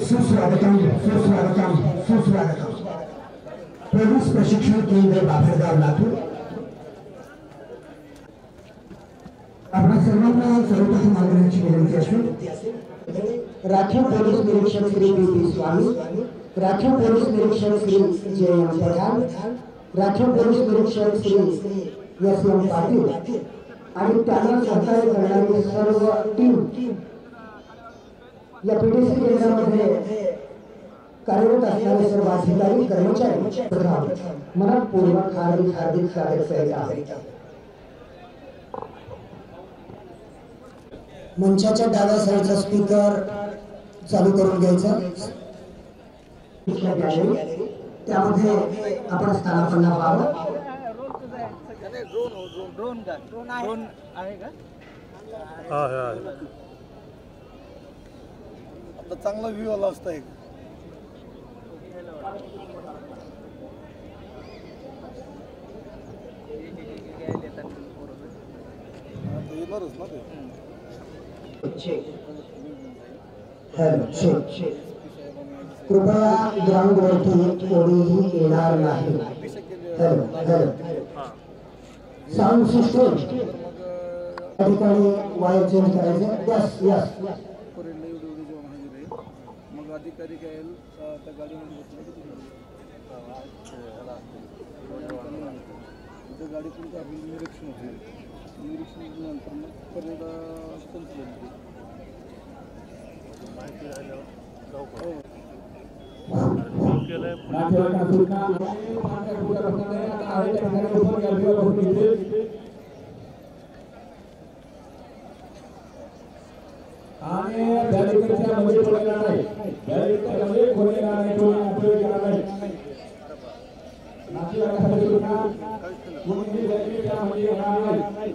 सुस्वागतम सुस्वागतम सुस्वागतम पोलीस प्रशिक्षण केंद्र बाभरगाव लातूर आपल्या सर्वांना सर्वप्रथम आग्रहाची विनंती असून राखीव पोलीस निरीक्षक श्री बी पी स्वामी राखीव पोलीस निरीक्षक श्री जे एम पठाण राखीव पोलीस निरीक्षक श्री एस एम पाटील आणि त्यांना सहकार्य करणारी सर्व टीम या पीटीसी केंद्रामध्ये कार्यरत असणारे सर्व अधिकारी कर्मचारी प्रधान मनपूर्वक हार्दिक हार्दिक स्वागत करीत आहेत. मंचाच्या डाव्या साईडचा स्पीकर चालू करून घ्यायचा. त्यामध्ये आपण स्थानापन्न व्हावं. ड्रोन ड्रोन आहे का आता चांगला व्ह्यू आला असता एक. येणारच ना ते. कृपया ग्राउंड वरती कोणीही येणार नाही. साऊंड सिस्टम त्या ठिकाणी वायर चेंज करायचं. यस यस मग अधिकारी काय त्या गाडीमध्ये गाडीतून निरीक्षण होईल. निरीक्षण नंतर मग परेड संपलं हो आणि बॅरिकेडच्या मध्ये कोणी नाही बॅरिकेडच्या मध्ये कोणी नाही कोणी अपलोड नाही नातेवाईकांसाठी सुद्धा कोणीही मध्ये येणार नाही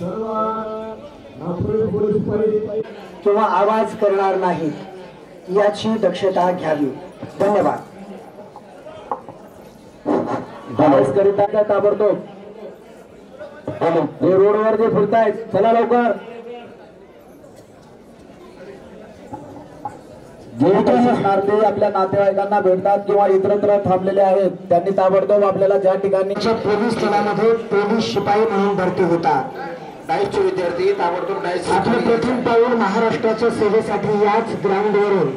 सर्व नागपूर पोलीस पाहिजे किंवा आवाज करणार नाही याची दक्षता घ्यावी. धन्यवाद. करीता ताबडतोब? हे रोडवर जे फिरतायत चला लवकर. जे काही आपल्या नातेवाईकांना भेटतात किंवा इतरत्र थांबलेले आहेत त्यांनी ताबडतोब आपल्याला ज्या ठिकाणी पोलीस दलामध्ये पोलीस शिपाई म्हणून भरती होतात. डाईसचे विद्यार्थी ताबडतोब डाईस आपलं प्रथम पाऊल महाराष्ट्राच्या सेवेसाठी याच ग्राउंडवरून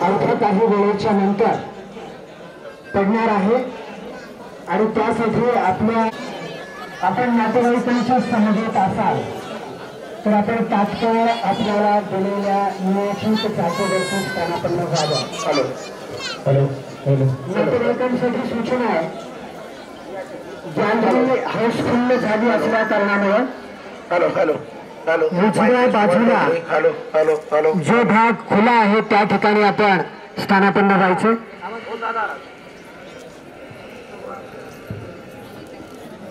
अवघ्या काही वेळेच्या नंतर पडणार आहे. आणि त्यासाठी आपल्या आपण नातेवाईकांच्या समवेत असाल तर आपण तात्काळ आपल्याला दिलेल्या नियोजित जागेवरती स्थानापन्न व्हावं. नातेवाईकांसाठी सूचना आहे. गॅलरी हाऊसफुल झाली असल्या कारणामुळे हॅलो हॅलो हॅलो. उजव्या बाजूला हॅलो हॅलो हॅलो जो भाग खुला आहे त्या ठिकाणी आपण स्थानापन्न व्हायचं.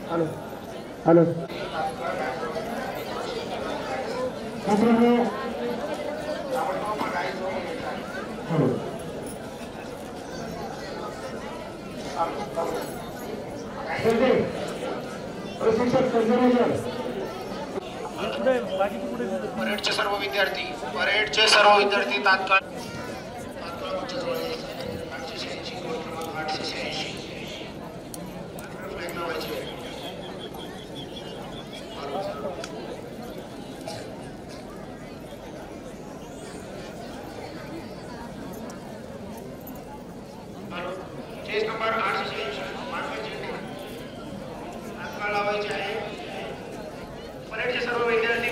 हॅलो. हॅलो. हॅलो. परेडचे सर्व विद्यार्थी परेडचे सर्व विद्यार्थी तात्काळ चेस नंबर आठशे शहाऐंशी, मार्ग तात्काळ लावायचे आहे. परेडचे सर्व विद्यार्थी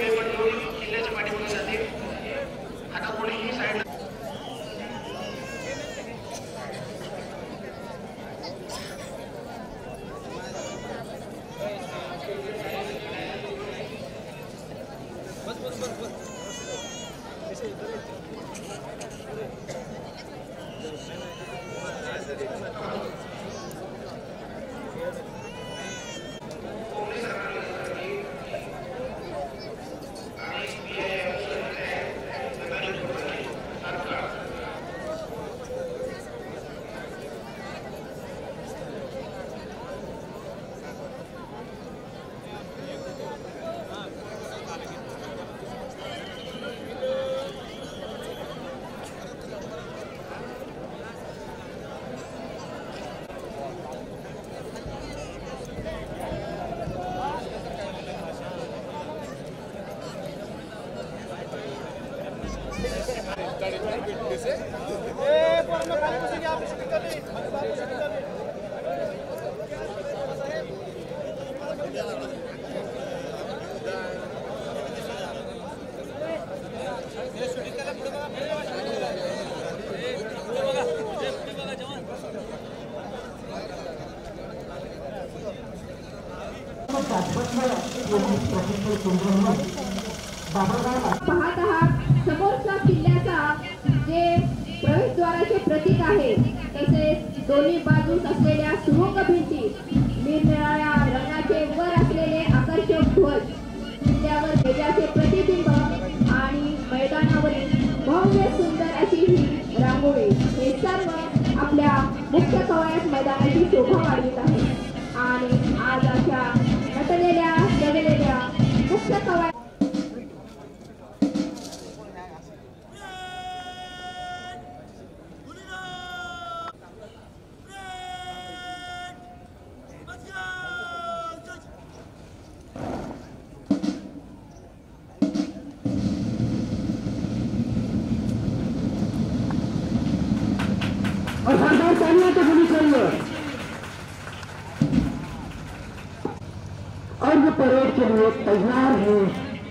के लिए तैयार है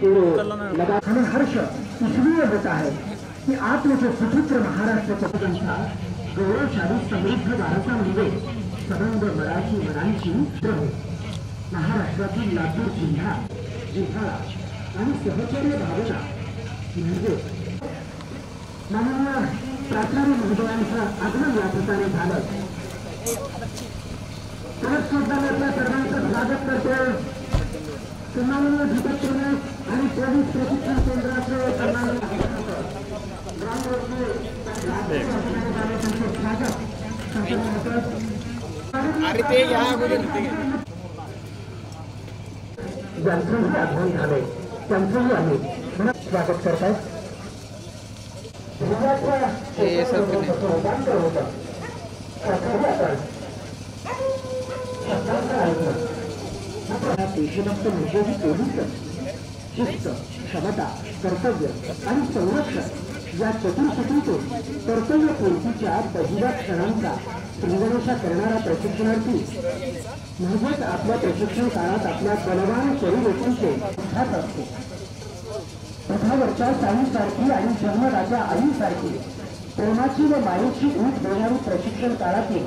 पूरे लगा हमें हर्ष इसलिए होता है कि आप में जो सुपुत्र महाराष्ट्र चतुर्था गौरवशाली समृद्ध भारतामध्ये सबंध मराठी मराठी प्रभू महाराष्ट्रातील लातूर जिल्हा जिल्हा आणि सहचर्य भावना म्हणजे माननीय प्राचार्य महोदयांचं आगमन या ठिकाणी झालं परत सुद्धा आपल्या सर्वांचं स्वागत करतो सन्माननीय दीपक प्रमुख आणि पोलीस प्रशिक्षण केंद्राचे सन्माननीय ग्रामरोडचे त्यांचे स्वागत संपूर्ण होतं. ज्यांचंही आगमन झालंय त्यांचंही आम्ही पुन्हा स्वागत करतात देशभक्त म्हणजे ही पोलीसच शिस्त क्षमता कर्तव्य आणि संरक्षण या चतुर्सूत्रीतून कर्तव्य कर्तव्यपूर्तीच्या पहिल्या क्षणांचा त्रिगणेशा करणारा प्रशिक्षणार्थी. म्हणजेच आपल्या प्रशिक्षण काळात आपल्या बलवान परिवर्तनचे अभ्यास असतो. पथावरच्या साईसारखी आणि जन्मदात्या आईसारखी प्रेमाची व मायेची ऊट देणारी प्रशिक्षण काळातील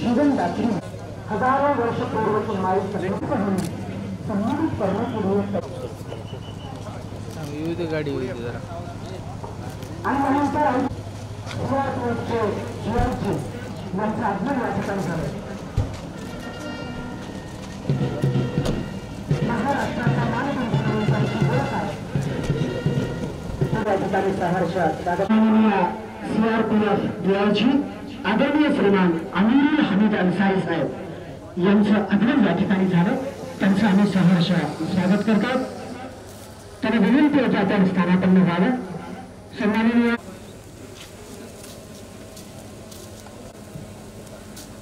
जीवनदात्री हजारो वर्ष पूर्वची माई संयुक्त होऊन करण्यापूर्वी विविध गाडी होती जरा. आणि सुरुवात रोजचे जीवांचे. यांचं महाराष्ट्राचा ओळख आहे ठिकाणी सीआरपीएफ डीआयजी आदरणीय श्रीमान अमीर हमीद अन्सारी साहेब यांचं अभिनंदन या ठिकाणी झालं त्यांचं आम्ही सहर्ष स्वागत करतो त्यांना विनंती होती आपण स्थानापन्न व्हावं सन्माननीय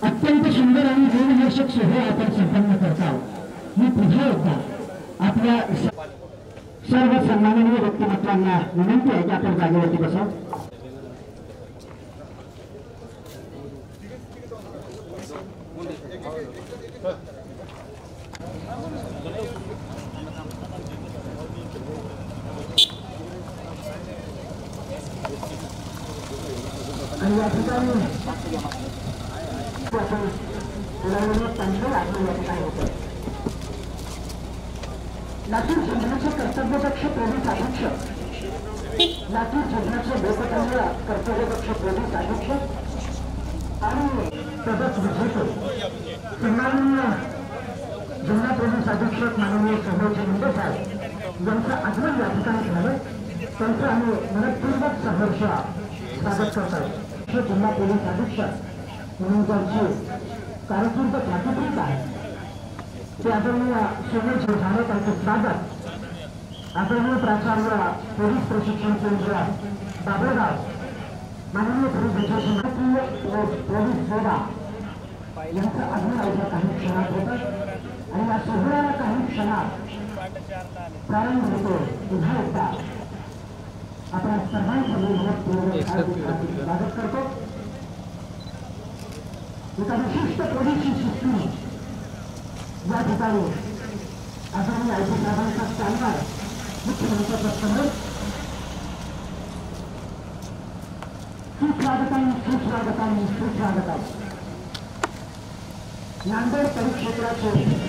अत्यंत सुंदर आणि रोमहर्षक सोहळा आपण संपन्न करत आहोत. मी पुन्हा एकदा आपल्या सर्व सन्माननीय व्यक्तिमत्वांना विनंती आहे की आपण जागेवरती बसा. आणि या ठिकाणी आपण उडालेले पंधरा लागले या ठिकाणी होतं लातूर जिल्ह्याचे कर्तव्यदक्ष पोलीस अधीक्षक लातूर जिल्ह्याचे लोककल्याण कर्तव्यदक्ष पोलीस अधीक्षक आणि पदक विजेते सन्माननीय जिल्हा पोलीस अधीक्षक माननीय समोरचे मुंडे साहेब यांचं आगमन या ठिकाणी झालं त्यांचं आम्ही मनपूर्वक सहर्ष स्वागत करतात जिल्हा पोलीस अधीक्षक म्हणून त्यांची कारकीर्द प्रातिकृत आहे. ते आदरणीय सोमेश झाले त्यांचं स्वागत आदरणीय प्राचार्य पोलीस प्रशिक्षण केंद्र बाबळगाव माननीय पोलीस व पोलीस सेवा. यांचं अवघ्या काही क्षणात होतं. आणि या सोहळ्याला काही क्षणात प्रारंभ होतो. पुन्हा एकदा. एकसाथ तिकडे स्वागत करतो. एका विशिष्ट पोलीसची शिस्ती या ठिकाणी आदरणीय आयटी साहेबांचा चालणार मुख्यमंत्र्याचा समोर सुस्वागतांनी सुस्वागतांनी सुस्वागतांनी नांदेड परिक्षेत्राचे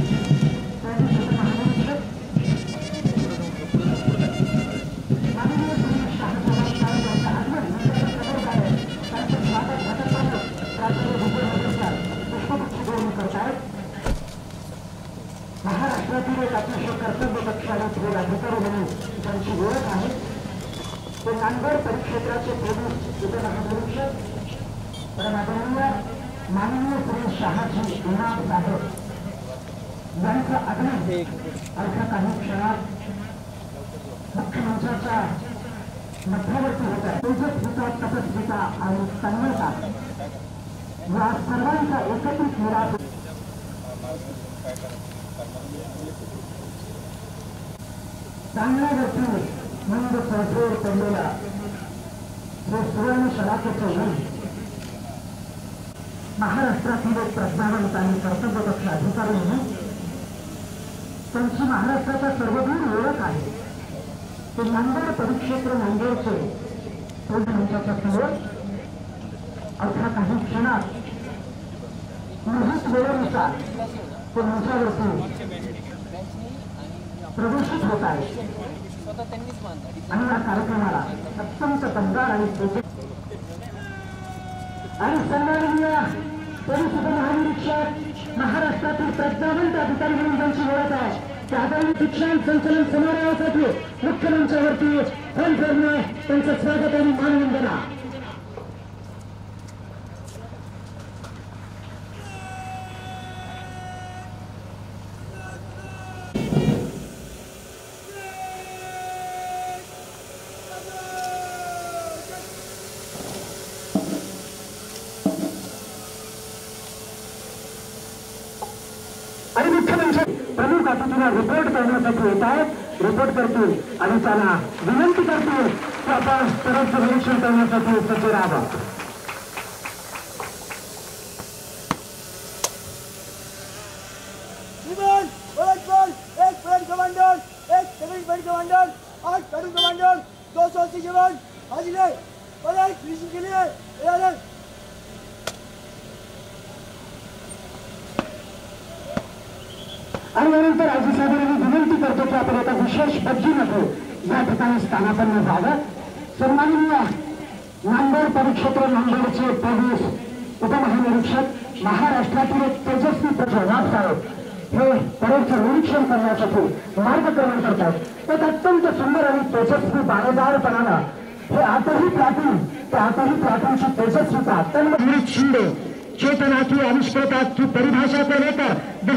पुष्पगुच्छ महाराष्ट्रातील एक अतिशय कर्तव्यदक्ष आणि थोड अधिकारी म्हणून त्यांची ओळख आहे. ते नांदेड परिक्षेत्राचे प्रमुख उपमहानिरीक्षक परमादरणीय माननीय श्री शहाजी इनाम साहेब यांचं आगमन अवघ्या काही क्षणात मुख्यमंत्र्याच्या मध्यवर्ती होत तेजस तेजस्विता तपस्विता आणि तन्मयता. या सर्वांचा एकत्रित निराश मिळाव व्यक्ती मंद संस्थेवर पडलेला. हे सुवर्ण शलाकेचं वन महाराष्ट्रातील एक प्रज्ञावंत आणि कर्तव्यदक्ष अधिकारी म्हणून त्यांची महाराष्ट्राचा सर्वदूर ओळख आहे. ते नांदेड परिक्षेत्र नांदेडचे. पोलीस मंचाच्या समोर अवघ्या काही क्षणात निहित वेळेनुसार ते मंचावरती प्रदर्शित होत आहे. आणि या कार्यक्रमाला अत्यंत दमदार आणि आणि सन्माननीय पोलीस उपमहानिरीक्षक महाराष्ट्रातील प्रज्ञावंत अधिकारी म्हणून त्यांची ओळख आहे त्या आगामी दीक्षांत संचलन समारोहासाठी मुख्यमंचावरती फोन करणं त्यांचं स्वागत आणि मानवंदना. आणि मुख्यमंत्री प्रमुख अतिथीला रिपोर्ट करण्यासाठी येत आहेत. रिपोर्ट करतील आणि त्याला विनंती करतील की आपण सर्वच निरीक्षण करण्यासाठी सज्ज राहावं जीवन पलटवार एक फ्रंट कमांडर एक सेकंड फ्रंट कमांडर आठ प्लाटून कमांडर दो सौ अस्सी जवान हाजिर है और एक फिनिशिंग के लिए तैयार है आणि यानंतर आजी साहेबांनी विनंती करतो की आपण एका विशेष पद्धतीमध्ये या ठिकाणी स्थानापन्न व्हावं सन्माननीय नांदेड परिक्षेत्र नांदेडचे पोलीस उपमहानिरीक्षक महाराष्ट्रातील एक तेजस्वी प्रजानाथ साहेब हे परेडचं निरीक्षण करण्यासाठी मार्गक्रमण करतात एक अत्यंत सुंदर आणि तेजस्वी बाणेदारपणानं हे आतही प्लाटून त्या आतही प्लाटूनची तेजस्विता तन्मय शिंदे चेतना परिभाषा को लेकर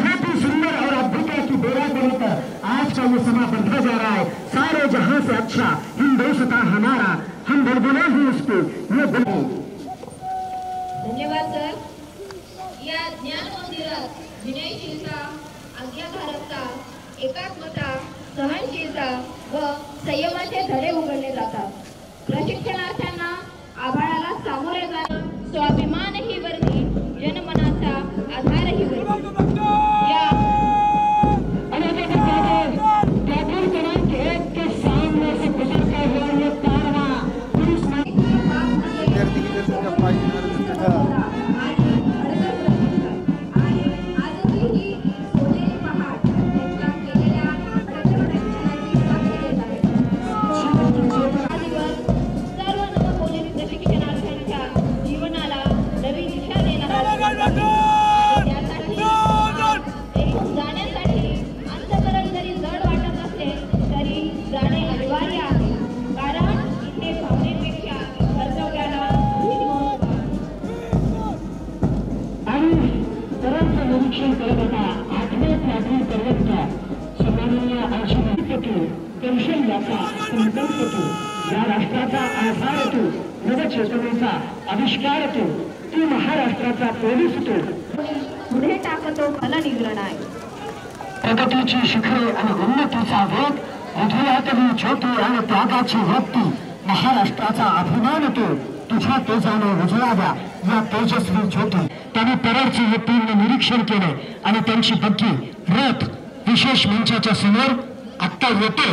शिखरे आणि उन्नतीचा वेग हृदयातली ज्योती आणि त्यागाची व्यक्ती. महाराष्ट्राचा अभिमान तो तुझ्या तेजाने उजळाव्या या तेजस्वी ज्योती. त्याने परेडचे हे पूर्ण निरीक्षण केले आणि त्यांची बग्गी रथ विशेष मंचाच्या समोर आत्ता येते.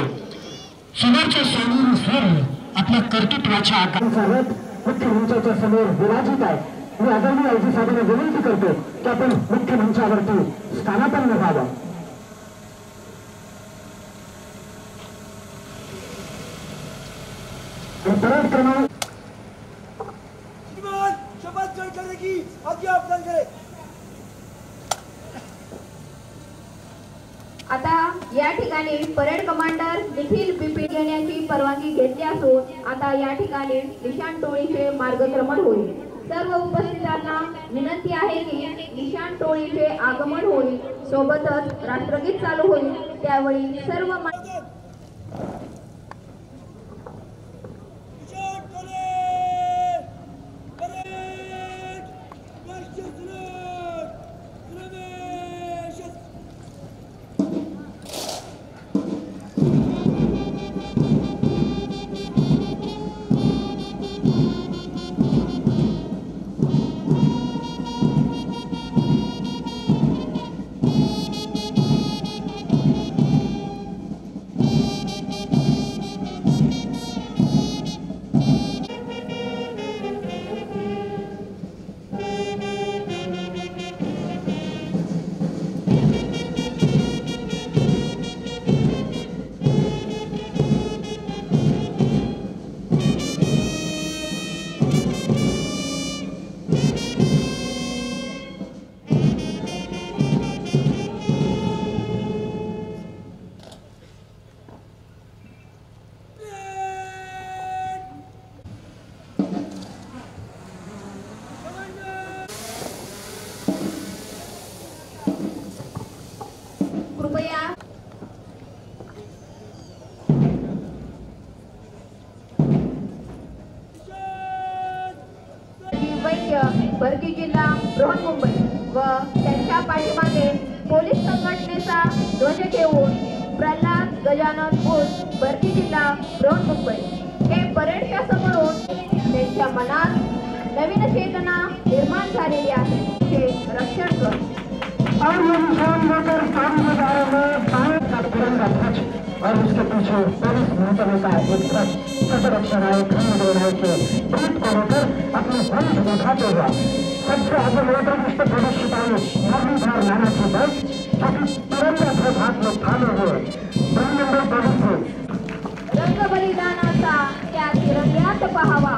समोरच्या सोडून सोडून आपल्या कर्तृत्वाच्या आकारात मुख्य मंचाच्या समोर विराजित आहे. मी आदरणीय आयजी साहेबांना विनंती करतो की आपण मुख्य मंचावरती स्थानापन्न व्हावं. क्रमांक श्रीमान शपथ ग्रहण करने की आज्ञा प्रदान करें आता या ठिकाणी परेड कमांडर निखिल बिपिन घेण्याची परवानगी घेतली असून आता या ठिकाणी निशाण टोळीचे मार्गक्रमण होईल. सर्व उपस्थितांना विनंती आहे की निशाण टोळीचे आगमन होईल. सोबतच राष्ट्रगीत चालू होईल. त्यावेळी सर्व नवीन चेतना निर्माण झालेली आहे. रक्षण कर. और ये निशान लेकर सामने जा रहे भारत का तिरंगा ध्वज और उसके पीछे पुलिस महकमे का एक ध्वज तटरक्षण आयोग खंड के जीत को लेकर अपने वंश दिखाते हुए सबसे आगे लोकदृष्ट प्रदर्शित आए मुरलीधर नाना की बस जो कि तिरंगा ध्वज हाथ में थामे हुए ब्रह्मंडल पुलिस है रंग बलिदानाचा त्या तिरंग्यात पहावा.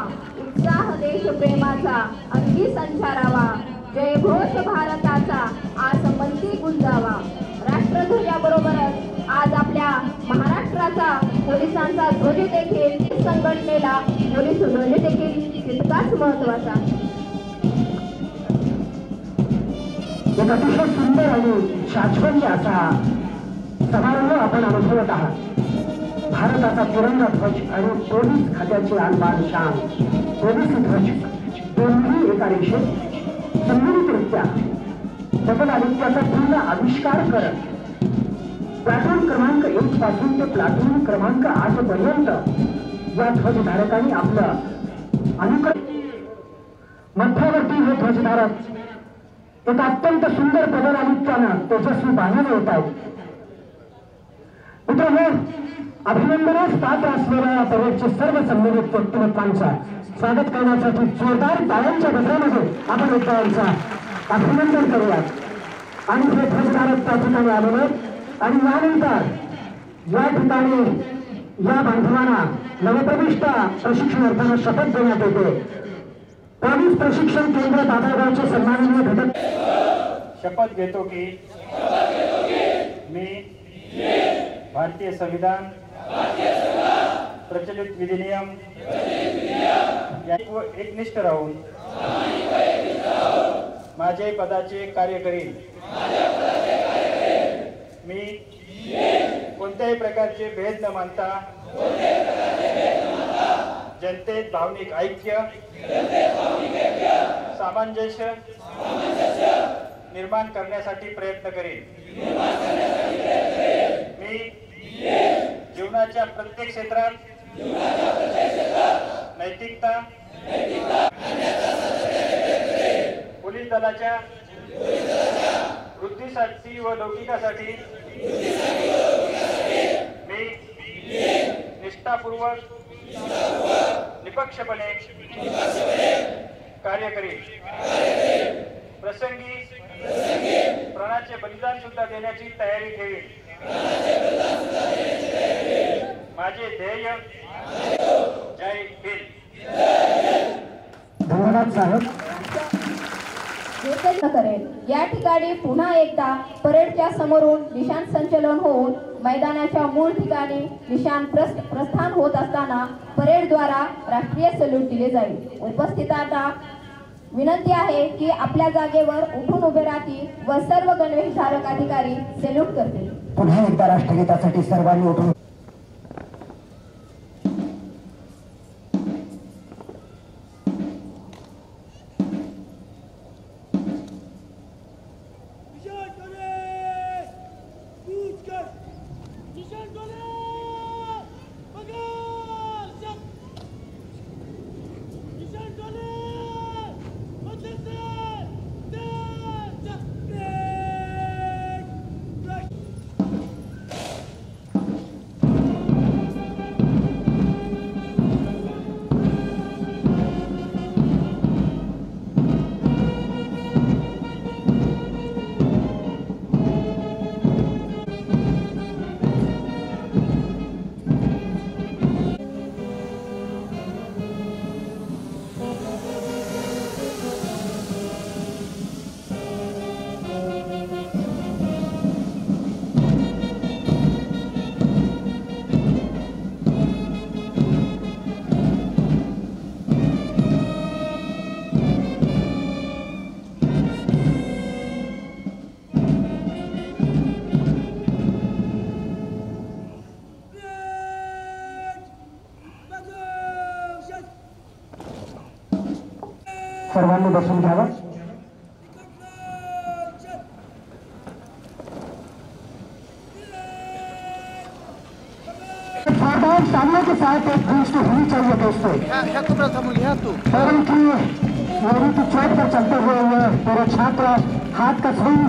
उत्साह देश प्रेमाचा अंगी संचारावा. जयघोष भारताचा आज मंती गुंजावा राष्ट्रध्वजाबरोबरच आज आपल्या महाराष्ट्राचा पोलिसांचा ध्वज देखील संघटनेला पोलीस ध्वज देखील तितकाच महत्त्वाचा एक अतिशय सुंदर आणि शाश्वती असा समारंभ आपण अनुभवत आहात. भारताचा तिरंगा ध्वज आणि पोलीस खात्याचे आणबाण शान. पोलीस ध्वज दोन्ही एका रेषेत संमिलितरित्या डबल आदित्याचा पूर्ण आविष्कार करत प्लॅटून क्रमांक एक पासून ते प्लॅटून क्रमांक आठ पर्यंत या ध्वजधारकांनी आपलं अनुकरण मध्यावर्ती हे ध्वजधारक एक अत्यंत सुंदर पदर आदित्यानं तेजस्वी बाणाने येत आहेत. अभिनंदनास पात्र असलेल्या या परेडचे सर्व संबंधित व्यक्तिमत्वांचा स्वागत करण्यासाठी जोरदार टाळ्यांच्या गजरामध्ये आपण एकमेकांचा अभिनंदन करूयात आणि हे ध्वजधारक त्या ठिकाणी आलेले. आणि यानंतर या ठिकाणी या बांधवांना नवप्रविष्ट प्रशिक्षणार्थांना शपथ देण्यात येते पोलीस प्रशिक्षण केंद्र दादागावचे सन्माननीय घटक शपथ घेतो की मी भारतीय संविधान प्रचलित विधिनियम व एकनिष्ठ राहून माझे पदाचे कार्य करीन. मी कोणत्याही प्रकारचे भेद न मानता जनतेत भावनिक ऐक्य सामंजस्य निर्माण करण्यासाठी प्रयत्न करेन. मी जीवनाच्या प्रत्येक क्षेत्रात नैतिकता पोलीस दलाच्या वृद्धीसाठी व लौकिकासाठी मी निष्ठापूर्वक निपक्षपणे कार्य करीन. प्रसंगी प्राणाचे बलिदान सुद्धा देण्याची तयारी ठेवी माझे ध्येय जय हिंद. धन्यवाद साहेब. हे काही न करेल? या ठिकाणी पुन्हा एकदा परेडच्या समोरून निशाण संचलन होऊन मैदानाच्या मूळ ठिकाणी प्रस्थ- प्रस्थान होत असताना परेडद्वारा राष्ट्रीय सल्यूट दिले जाईल. उपस्थितांना विनंती आहे की आपल्या जागेवर उठून उभे राहतील व सर्व गणवेश धारक अधिकारी सल्यूट करतील. पुन्हा एकदा राष्ट्रगीतासाठी सर्वांनी उठून सर्वांनी बसून घ्यावं साधारण सामने के साथ एक दोस्ती होनी चाहिए दोस्तों। तू की चौक पर चलते हुए ये मेरे छात्र हाथ का स्विंग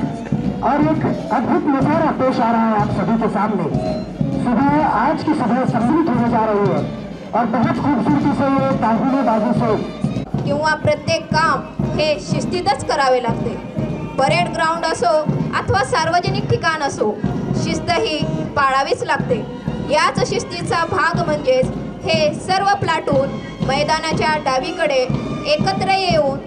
और एक अद्भुत नज़ारा पेश आ रहा है आप सभी के सामने। सुबह आज की सुबह सम्मिलित होने जा रही है और बहुत खूबसूरती से ये दाहिने बाजू से किंवा प्रत्येक काम हे शिस्तीतच करावे लागते. परेड ग्राउंड असो अथवा सार्वजनिक ठिकाण असो शिस्त ही पाळावीच लागते. याच शिस्तीचा भाग म्हणजेच हे सर्व प्लाटून मैदानाच्या डावीकडे एकत्र येऊन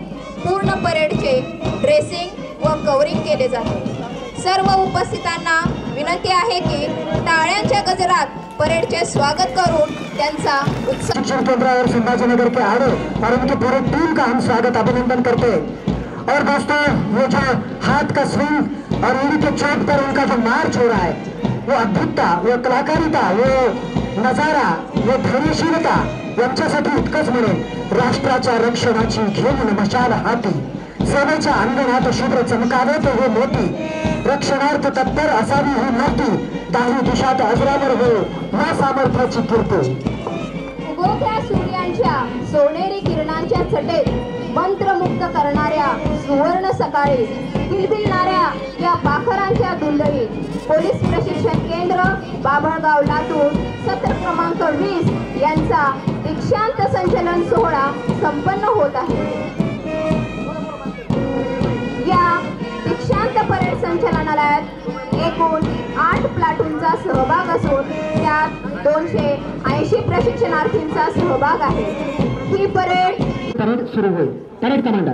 पूर्ण परेडचे ड्रेसिंग व कवरिंग केले जाते. सर्व उपस्थितांना विनंती आहे की टाळ्यांच्या गजरात परेडचे स्वागत करून त्यांचा उत्साह शिक्षण केंद्र संभाजीनगर के आड़े और उनकी पूरी टीम का हम स्वागत अभिनंदन करते. हैं और दोस्तों वो जो हाथ का स्विंग और उंगली के चोट पर उनका जो मार्च हो रहा है वो अद्भुतता वो कलाकारिता वो नजारा वो धैर्यशीलता यांच्यासाठी इतकंच म्हणेल राष्ट्राच्या रक्षणाची घेऊन मशाल हाती. सेवेच्या अंगणात शुभ्र चमकावे हो मोठी रक्षणार्थ तत्पर असावी ही मोठी काही दिशात अजरावर हो या सामर्थ्याची कीर्ती. उगवत्या सूर्यांच्या सोनेरी किरणांच्या छटेत मंत्रमुक्त करणाऱ्या सुवर्ण सकाळी किलबिलणाऱ्या या पाखरांच्या दुंदळीत पोलीस प्रशिक्षण केंद्र बाभळगाव लातूर सत्र क्रमांक वीस यांचा दीक्षांत संचलन सोहळा संपन्न होत आहे. परेड संचालनालयात एकूण आठ प्लाटूनचा सहभाग असून त्यात दोनशे ऐंशी प्रशिक्षणार्थींचा सहभाग आहे. ही परेड परेड सुरू होईल. परेड कमांडर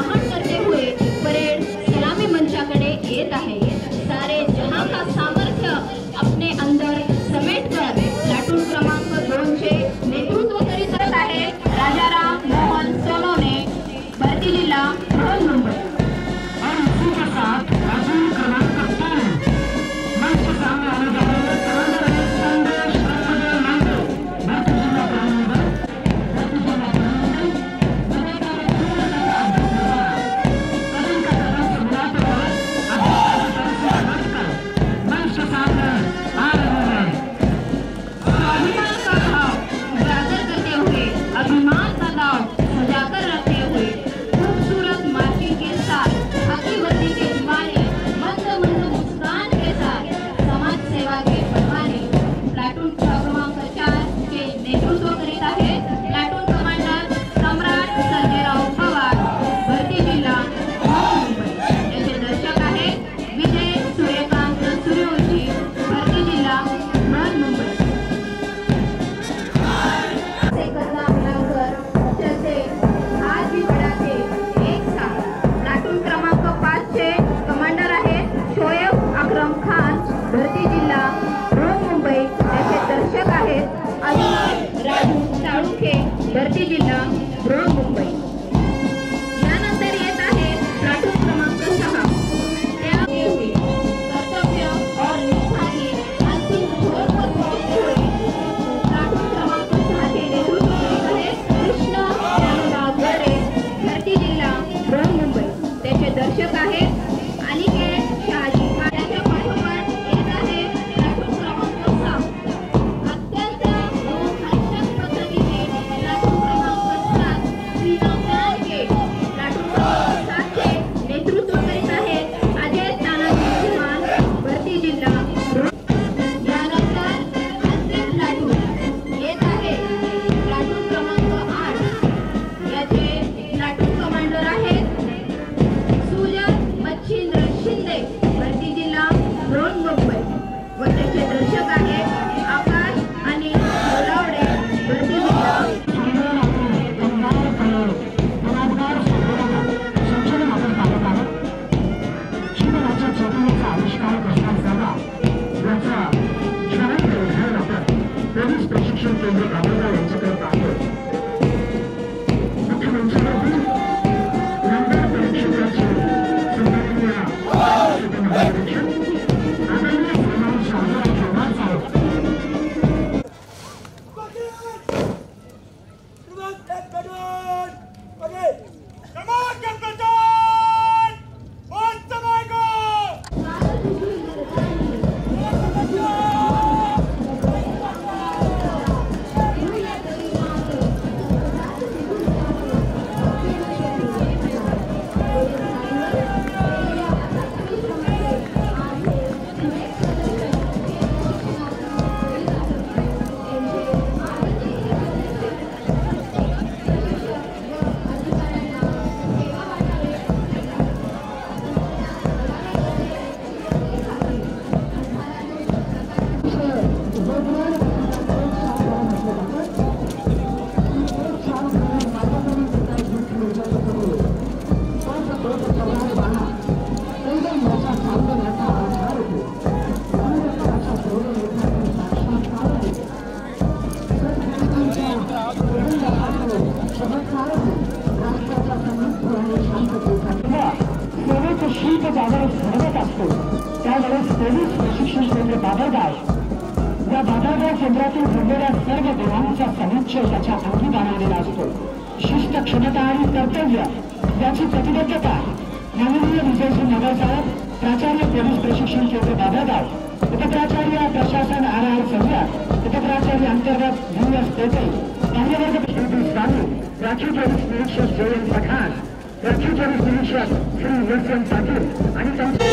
वाहन करते हुए परेड सलामी मंचाकडे येत आहे. शेवटाच्या संविधान आलेला असतो शिस्त क्षमता आणि कर्तव्य याची प्रतिबद्धता नवीन विजयसिंग नगर साहेब प्राचार्य पोलीस प्रशिक्षण केंद्र बाबागाव उपप्राचार्य प्रशासन आर आर सव्या उपप्राचार्य अंतर्गत यू एस पेटे श्रीपी स्वामी राखीव पोलीस निरीक्षक जयंत एम पठाण राखीव पोलीस निरीक्षक श्री एस पाटील आणि त्यांचे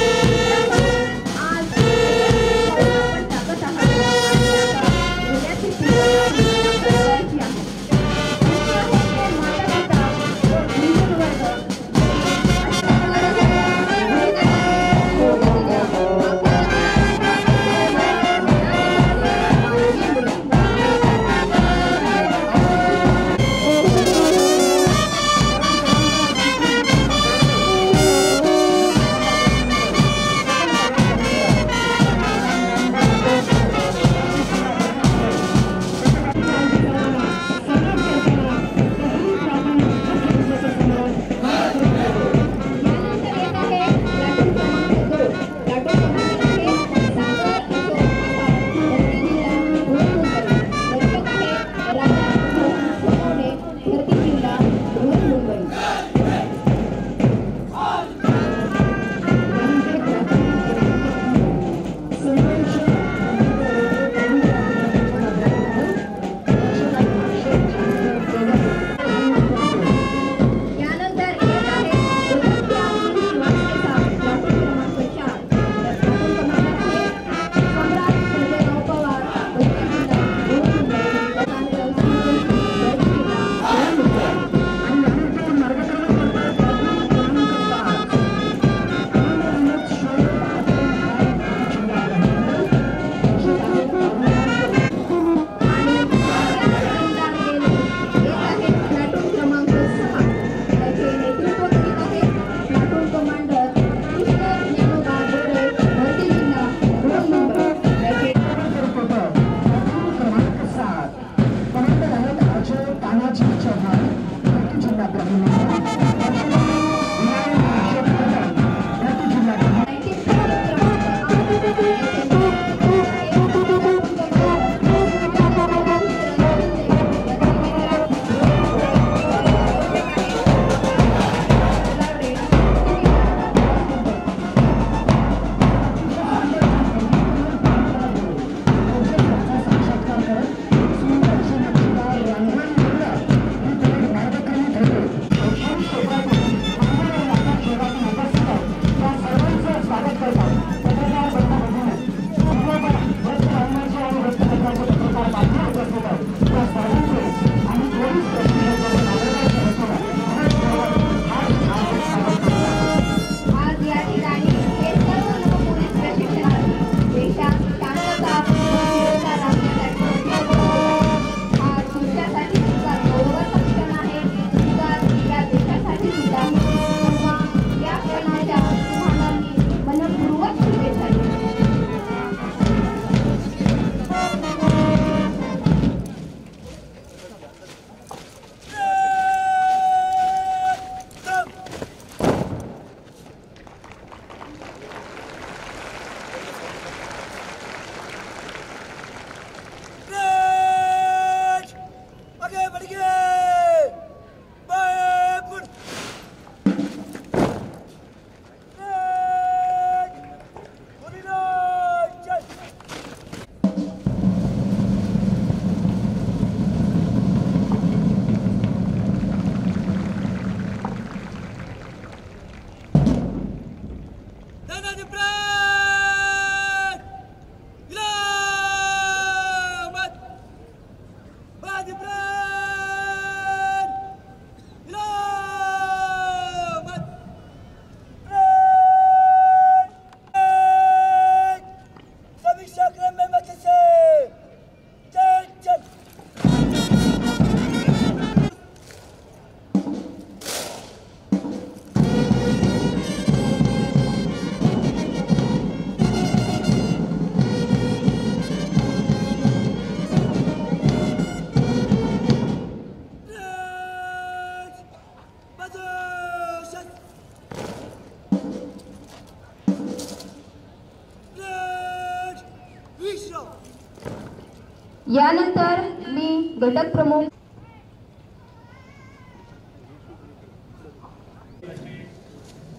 यानंतर मी घटक प्रमुख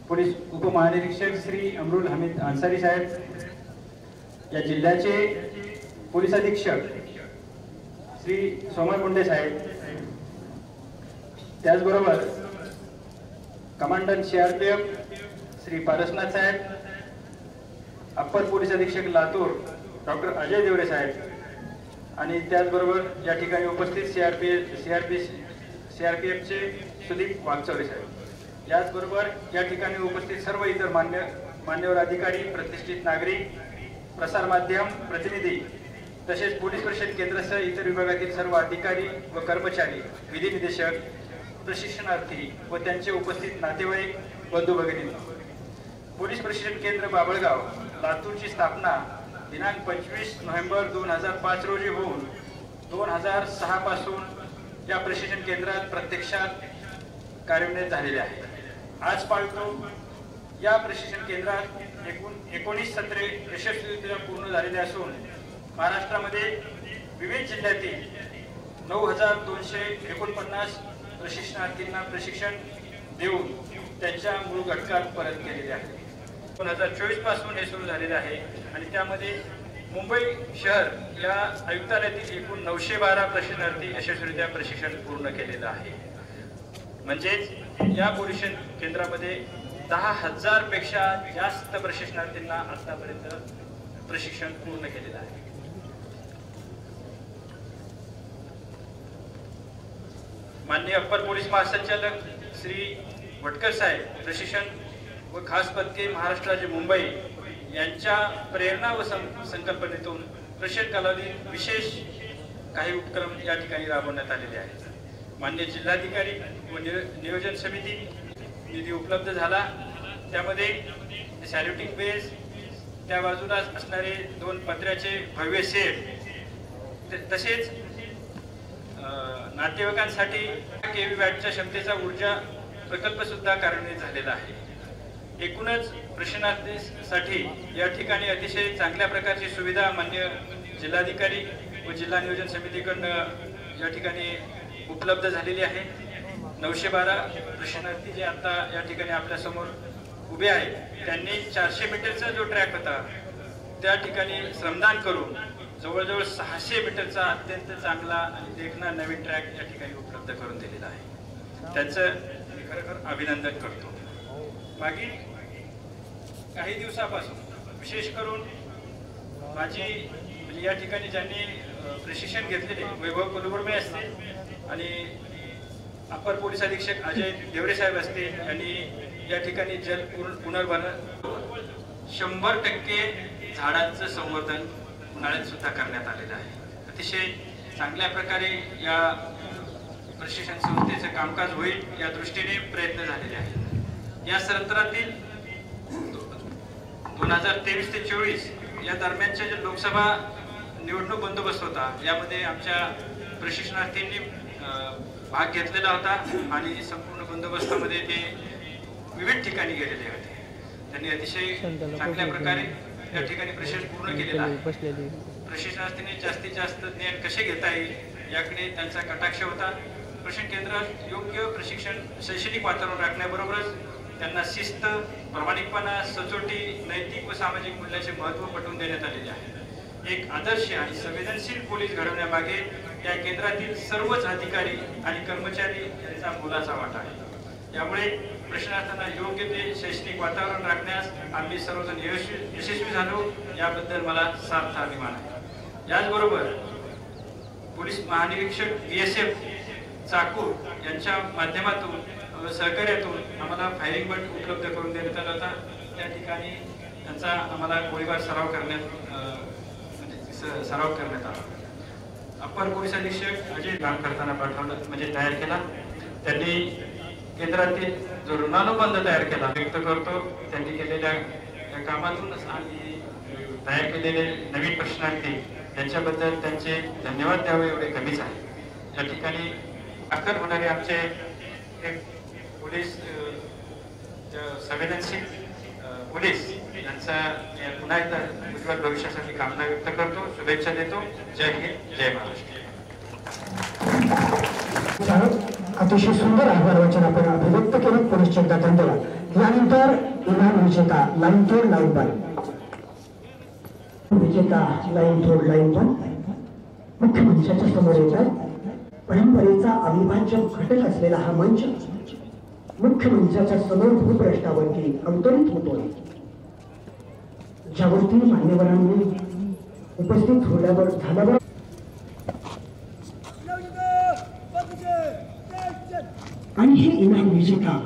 पोलीस उपमहानिरीक्षक श्री अमरुल हमीद अन्सारी साहेब या जिल्ह्याचे पोलीस अधीक्षक श्री सोमय मुंडे साहेब त्याचबरोबर कमांडंट सीआरपीएफ श्री पारसनाथ साहेब अप्पर पोलीस अधीक्षक लातूर डॉक्टर अजय देवरे साहेब आणि त्याचबरोबर या ठिकाणी उपस्थित सीआरपी सीआरपी सीआरपीएफचे सुदीप वागचौरे साहेब. याचबरोबर या ठिकाणी उपस्थित सर्व इतर मान्य मान्यवर अधिकारी प्रतिष्ठित नागरिक प्रसारमाध्यम प्रतिनिधी तसेच पोलीस परिषद केंद्रासह इतर विभागातील सर्व अधिकारी व कर्मचारी विधी निदेशक प्रशिक्षणार्थी व त्यांचे उपस्थित नातेवाईक बंधू भगिनी. पोलीस प्रशिक्षण केंद्र बाबळगाव लातूरची स्थापना दिनांक पंचवीस नोव्हेंबर दोन हजार पाच रोजी होऊन दोन हजार सहा पासून या प्रशिक्षण केंद्रात प्रत्यक्षात कार्यान्वित झालेले आहे. आज पाळतो या प्रशिक्षण केंद्रात एकूण एकोणीस सत्रे यशस्वीरित्या पूर्ण झालेले असून महाराष्ट्रामध्ये विविध जिल्ह्यातील नऊ हजार दोनशे एकोणपन्नास प्रशिक्षणार्थींना प्रशिक्षण देऊन त्यांच्या मूळ घटकात परत केलेले आहे. दोन हजार चोवीसपासून हे सुरू झालेले आहे. आणि त्यामध्ये मुंबई शहर या आयुक्तालयातील एकूण नऊशे बारा प्रशिक्षणार्थी यशस्वीरित्या प्रशिक्षण पूर्ण केलेलं आहे. म्हणजेच या पोल्युशन केंद्रामध्ये दहा हजारपेक्षा जास्त प्रशिक्षणार्थींना आतापर्यंत प्रशिक्षण पूर्ण केलेलं आहे. माननीय अप्पर पोलीस महासंचालक श्री वटकर साहेब प्रशिक्षण व खास पदके महाराष्ट्र राज्य मुंबई यांच्या प्रेरणा व सं- संकल्पनेतून प्रशिक्षण कालावधीत विशेष काही उपक्रम या ठिकाणी राबवण्यात आलेले आहेत. मान्य जिल्हाधिकारी व नियोजन समिती निधी उपलब्ध झाला. त्यामध्ये सॅल्युटिंग बेस त्या बाजूला असणारे दोन पत्र्याचे भव्य सेट त- तसेच नातेवाईकांसाठी केवी वॅटच्या क्षमतेचा ऊर्जा प्रकल्प सुद्धा कार्यान्वित झालेला आहे. एकूणच प्रशिक्षणार्थीसाठी या ठिकाणी अतिशय चांगल्या प्रकारची सुविधा मान्य जिल्हाधिकारी व जिल्हा नियोजन समितीकडनं या ठिकाणी उपलब्ध झालेली आहे. नऊशे बारा प्रशिक्षणार्थी जे आता या ठिकाणी आपल्यासमोर उभे आहेत त्यांनी चारशे मीटरचा जो ट्रॅक होता त्या ठिकाणी श्रमदान करून जवळजवळ सहाशे मीटरचा अत्यंत चांगला आणि देखणा नवीन ट्रॅक या ठिकाणी उपलब्ध करून दिलेला आहे. त्यांचं मी खरोखर अभिनंदन करतो. मागील काही दिवसापासून विशेष करून माझी म्हणजे या ठिकाणी ज्यांनी प्रशिक्षण घेतलेले वैभव कुलकर्मी असते आणि अपर पोलीस अधीक्षक अजय देवरे साहेब असते यांनी या ठिकाणी जल पुन- पुनर्भरण शंभर टक्के झाडांचं संवर्धन उन्हाळ्यात सुद्धा करण्यात आलेलं आहे. अतिशय चांगल्या प्रकारे या प्रशिक्षण संस्थेचं कामकाज होईल या दृष्टीने प्रयत्न झालेले आहेत. या सत्रातील दोन हजार तेवीस ते चोवीस या दरम्यानच्या जे लोकसभा निवडणूक बंदोबस्त होता यामध्ये आमच्या प्रशिक्षणार्थींनी भाग घेतलेला होता आणि संपूर्ण बंदोबस्तामध्ये ते विविध ठिकाणी गेलेले होते. त्यांनी अतिशय चांगल्या प्रकारे या ठिकाणी प्रशिक्षण पूर्ण केलेलं आहे. प्रशिक्षणार्थींनी जास्तीत जास्त ज्ञान कसे घेता येईल याकडे त्यांचा कटाक्ष होता. प्रशिक्षण केंद्रात योग्य प्रशिक्षण शैक्षणिक वातावरण राखण्याबरोबरच त्यांना शिस्त प्रामाणिकपणा सचोटी नैतिक व सामाजिक मूल्याचे महत्त्व पटवून देण्यात आलेले आहे. एक आदर्श आणि संवेदनशील पोलीस घडवण्यामागे या केंद्रातील सर्वच अधिकारी आणि कर्मचारी यांचा मोलाचा वाटा आहे. त्यामुळे प्रशासनाला योग्य ते शैक्षणिक वातावरण राखण्यास आम्ही सर्वजण यशस्वी यशस्वी झालो याबद्दल मला सार्थ अभिमान आहे. याचबरोबर पोलीस महानिरीक्षक बी एस एफ चाकूर यांच्या माध्यमातून सहकार्यातून आम्हाला फायरिंग बट उपलब्ध करून देण्यात आला होता. त्या ठिकाणी त्यांचा आम्हाला गोळीबार सराव करण्यात म्हणजे सराव करण्यात आला. अप्पर पोलीस अधीक्षक अजय काम करताना पाठवलं म्हणजे तयार केला. त्यांनी केंद्रातील जो ऋणानुबंध तयार केला व्यक्त करतो त्यांनी केलेल्या कामातूनच आम्ही तयार केलेले नवीन प्रश्नार्थी यांच्याबद्दल त्यांचे धन्यवाद द्यावे एवढे कमीच आहे. या ठिकाणी अखर होणारे आमचे एक पोलीस संवेदनशील पोलीस यांचा पुन्हा एकदा उज्ज्वल भविष्यासाठी कामना व्यक्त करतो. शुभेच्छा देतो. जय हिंद जय महाराष्ट्र. अतिशय सुंदर आभार वचन आपण अभिव्यक्त केलं पोलीस चंदा दंडला यानंतर इनाम विजेता लाईन थोड लाईन वन. विजेता लाईन थोड लाईन वन. मुख्य मंचाच्या समोर येत आहे परंपरेचा अविभाज्य घटक असलेला हा मंच मुख्य मंचाच्या समोर भूप्रश्नावरती अवतरित होतोय. ज्यावरती मान्यवरांनी उपस्थित होण्यावर झाल्यावर आणि हे इनाम विजेता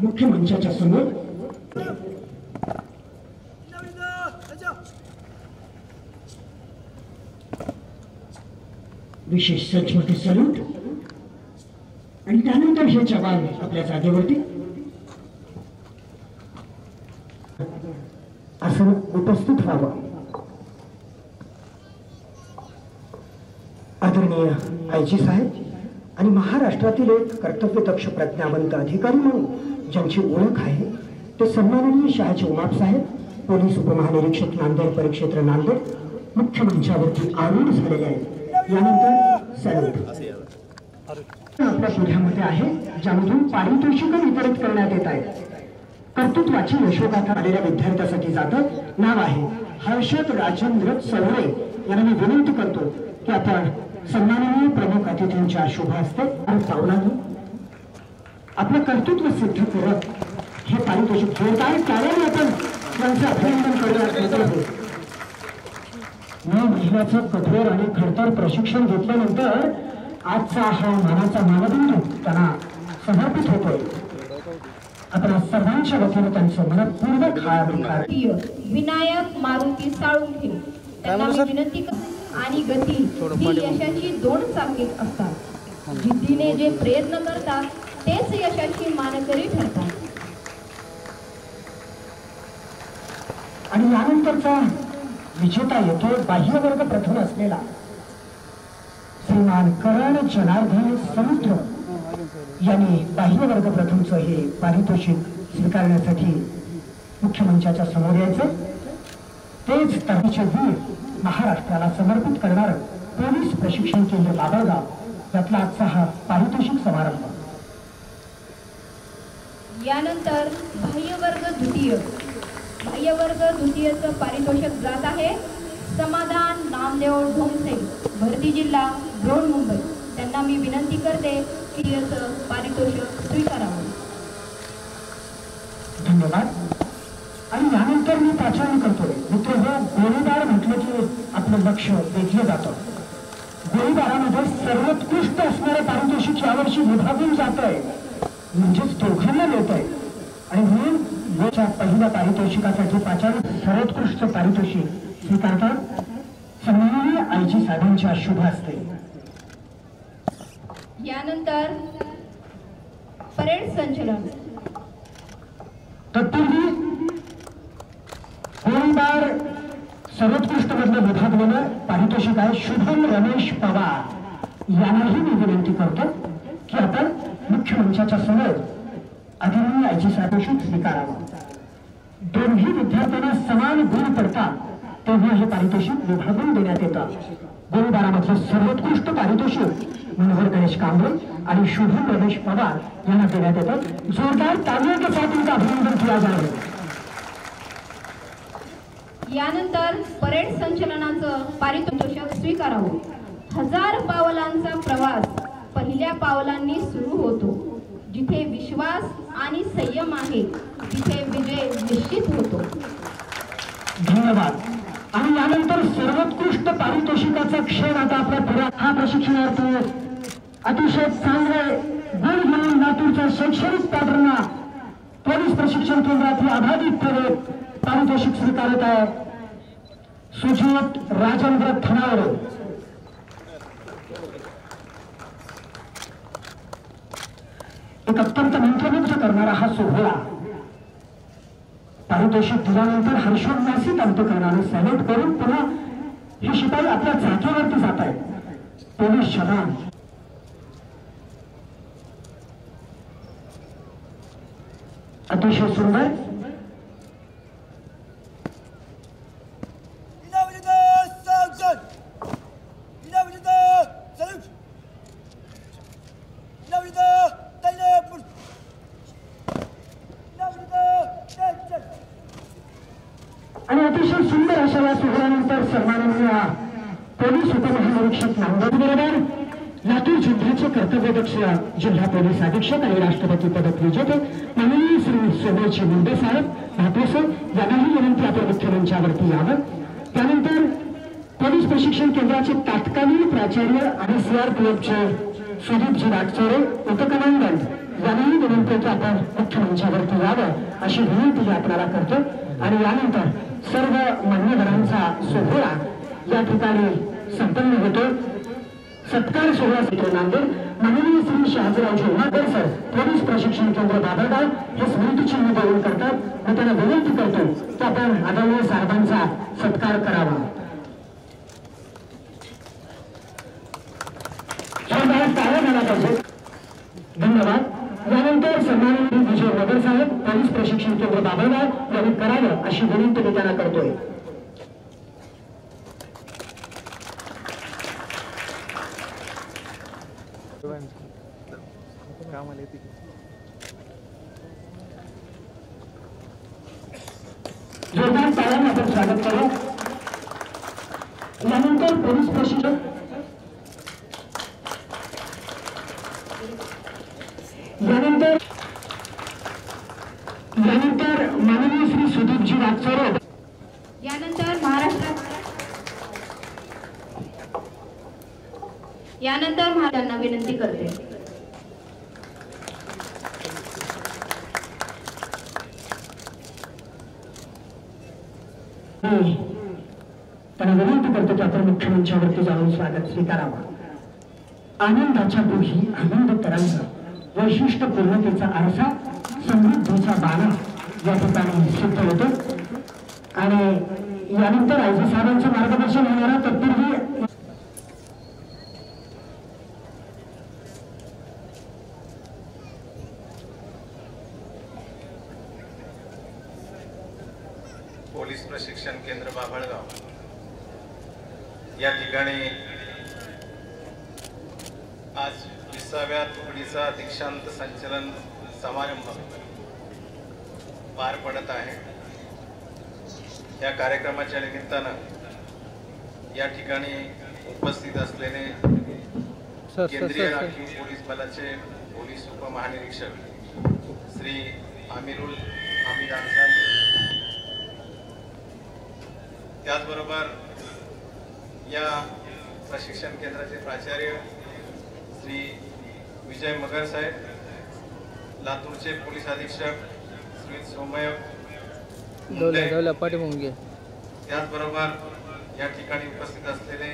मुख्य मंचाच्या समोर विशेष सचमोठी सल्यूट आणि त्यानंतर हे जवान आपल्या जागेवरती. असं उपस्थित व्हावं. आदरणीय आयजी साहेब आणि महाराष्ट्रातील एक कर्तव्यदक्ष प्रज्ञावंत अधिकारी म्हणून ज्यांची ओळख आहे ते सन्माननीय शहाजी उमाप साहेब पोलीस उपमहानिरीक्षक नांदेड परिक्षेत्र नांदेड मुख्य मंचावरती आरूढ झालेले आहेत यानंतर सॅल्यूट आपल्या पुढ्यामध्ये आहे ज्यामधून पारितोषिक वितरित करण्यात येत आहेत कर्तृत्वाची यशोगाथा आलेल्या विद्यार्थ्यासाठी जातं. नाव आहे हर्षद राजेंद्र चौरे यांना मी विनंती करतो की आपण सन्माननीय प्रमुख अतिथींच्या शुभ हस्ते आणि पावलांनी आपलं कर्तृत्व सिद्ध करत हे पारितोषिक जोरदार त्यावेळी आपण त्यांचं अभिनंदन करूया मी महिलाचं कठोर आणि खडतर प्रशिक्षण घेतल्यानंतर आजचा हा मानाचा मानबिंदू त्यांना समर्पित होतोय. आपण सर्वांच्या वतीनं त्यांचं मनपूर्वक हा अभिप्राय विनायक मारुती साळुंखे त्यांना मी विनंती आणि गती ही यशाची दोन चाकीत असतात. जिद्दीने जे प्रयत्न करतात तेच यशाची मानकरी ठरतात. आणि यानंतरचा विजेता येतो बाह्य वर्ग प्रथम असलेला. श्रीमान करण जनार्दन समुद्र यांनी बाह्य वर्ग प्रथमचं हे पारितोषिक स्वीकारण्यासाठी मुख्यमंचाच्या समोर यायचं. तेच तरीचे वीर महाराष्ट्राला समर्पित करणार पोलीस प्रशिक्षण केंद्र बाबळगाव यातला आजचा हा पारितोषिक समारंभ. यानंतर बाह्यवर्ग द्वितीय. बाह्यवर्ग द्वितीयचं पारितोषिक जात आहे. समाधान नामदेव ढोंगसे भरती जिल्हा रोड मुंबई. त्यांना मी विनंती करते की याचं पारितोषिक स्वीकारावं. धन्यवाद. आणि यानंतर मी पाचारण करतोय. मित्र हो गोळीबार म्हटलं की आपलं लक्ष वेधलं जातं. गोळीबारामध्ये सर्वोत्कृष्ट असणारं पारितोषिक यावर्षी विभागून जात आहे म्हणजेच दोघांना मिळत आहे आणि म्हणून पहिल्या पारितोषिकासाठी पाचारण सर्वोत्कृष्ट पारितोषिक स्वीकारतात सन्माननीय आयजी साहेबांच्या शुभ हस्ते. यानंतर परेड संचलन. तत्पूर्वी गोळीबार सर्वोत्कृष्ट मधलं विभागलेलं पारितोषिक आहे शुभम रमेश पवार यांनाही मी विनंती करतो की आपण मुख्य मंचाच्या समोर आदरणीय आयची साहेबशी स्वीकारावं दोन्ही विद्यार्थ्यांना समान गुण पडतात. तेव्हा हे पारितोषिक विभागून देण्यात येतं. गोळीबारामधलं सर्वोत्कृष्ट पारितोषिक मनोहर गणेश कांबळे आणि शुभम रमेश पवार यांना देण्यात येतं. जोरदार तालियों के साथ अभिनंदन किया जाए यानंतर परेड संचलनाचं पारितोषिक स्वीकारावं. हजार पावलांचा प्रवास पहिल्या पावलांनी सुरू होतो. जिथे विश्वास आणि संयम आहे तिथे विजय निश्चित होतो. धन्यवाद. आणि यानंतर सर्वोत्कृष्ट पारितोषिकाचा क्षण आता आपल्या पुढ्यात हा प्रशिक्षणार्थी अतिशय चांगले गुण घेऊन लातूरच्या शैक्षणिक पॅटर्नना पोलीस प्रशिक्षण केंद्रात हे अबाधितपणे पारितोषिक स्वीकारत आहे सुजित राजेंद्र थनावरे एक अत्यंत मंत्रमुग्ध करणारा हा सोहळा. पारितोषिक दिल्यानंतर हर्षोल्लासित अंतकरणाने सॅल्यूट करून पुन्हा हे शिपाई आपल्या जागेवरती जात आहेत. पोलीस जवान अतिशय सुंदर Inavlida Samson! Inavlida Salute! Inavlida Taylor! Inavlida Tension! आणि अतिशय सुंदर यानंतर अशा या सोहळ्यानंतर सन्माननीय पोलीस उपमहानिरीक्षक नांदेड बरोबर लातूर जिल्ह्याचे कर्तव्यदक्ष जिल्हा पोलीस आणि राष्ट्रपती पदक विजेते माननीय श्री सोमेजी मुंडे साहेब भाटोसे यांनाही विनंती आपण मुख्यमंचावरती यावं. त्यानंतर पोलीस प्रशिक्षण केंद्राचे तात्कालीन प्राचार्य आणि सीआर क्लबचे सुदीपजी वाटचोरे उपकमांडंट यांनाही विनंती की आपण मुख्यमंचावरती यावं अशी विनंती मी आपल्याला करतो. आणि यानंतर सर्व मान्यवरांचा सोहळा या ठिकाणी संपन्न होतो. सत्कार सोहळा सिटो नांदेड. माननीय श्री शहाजीरावजी उमाकर सर पोलीस प्रशिक्षण केंद्र बाबरगाव. हे स्मृतिचिन्ह देऊन करतात. मी त्यांना विनंती करतो की आपण आदरणीय साहेबांचा सत्कार करावा. धन्यवाद. यानंतर सन्माननीय विजय नगर साहेब पोलीस प्रशिक्षण केंद्र बाबरगाव यांनी करावं अशी विनंती मी त्यांना करतोय. कामाला येते स्वागत करू यानंतर पोलीस प्रशिक्षक यानंतर महाराजांना विनंती करते. त्यांना विनंती करतो की आपण जाऊन स्वागत स्वीकारावं. आनंदाच्या दोषी आनंद तरंग वैशिष्ट्यपूर्णतेचा आरसा समृद्धीचा बाणा या ठिकाणी सिद्ध होतो. आणि यानंतर आयजी साहेबांचं मार्गदर्शन होणारा तत्पूर्वी पोलीस प्रशिक्षण केंद्र बाभळगाव या ठिकाणी आज विसाव्या तुकडीचा दीक्षांत संचलन समारंभ पार पडत आहे या कार्यक्रमाच्या निमित्तानं या ठिकाणी उपस्थित असलेले केंद्रीय राखीव पोलीस बलाचे पोलीस उपमहानिरीक्षक श्री आमिरुल हमीद अन्सारी त्याचबरोबर या प्रशिक्षण केंद्राचे प्राचार्य श्री विजय मगर साहेब लातूरचे पोलीस अधीक्षक श्री सौमय त्याचबरोबर या ठिकाणी उपस्थित असलेले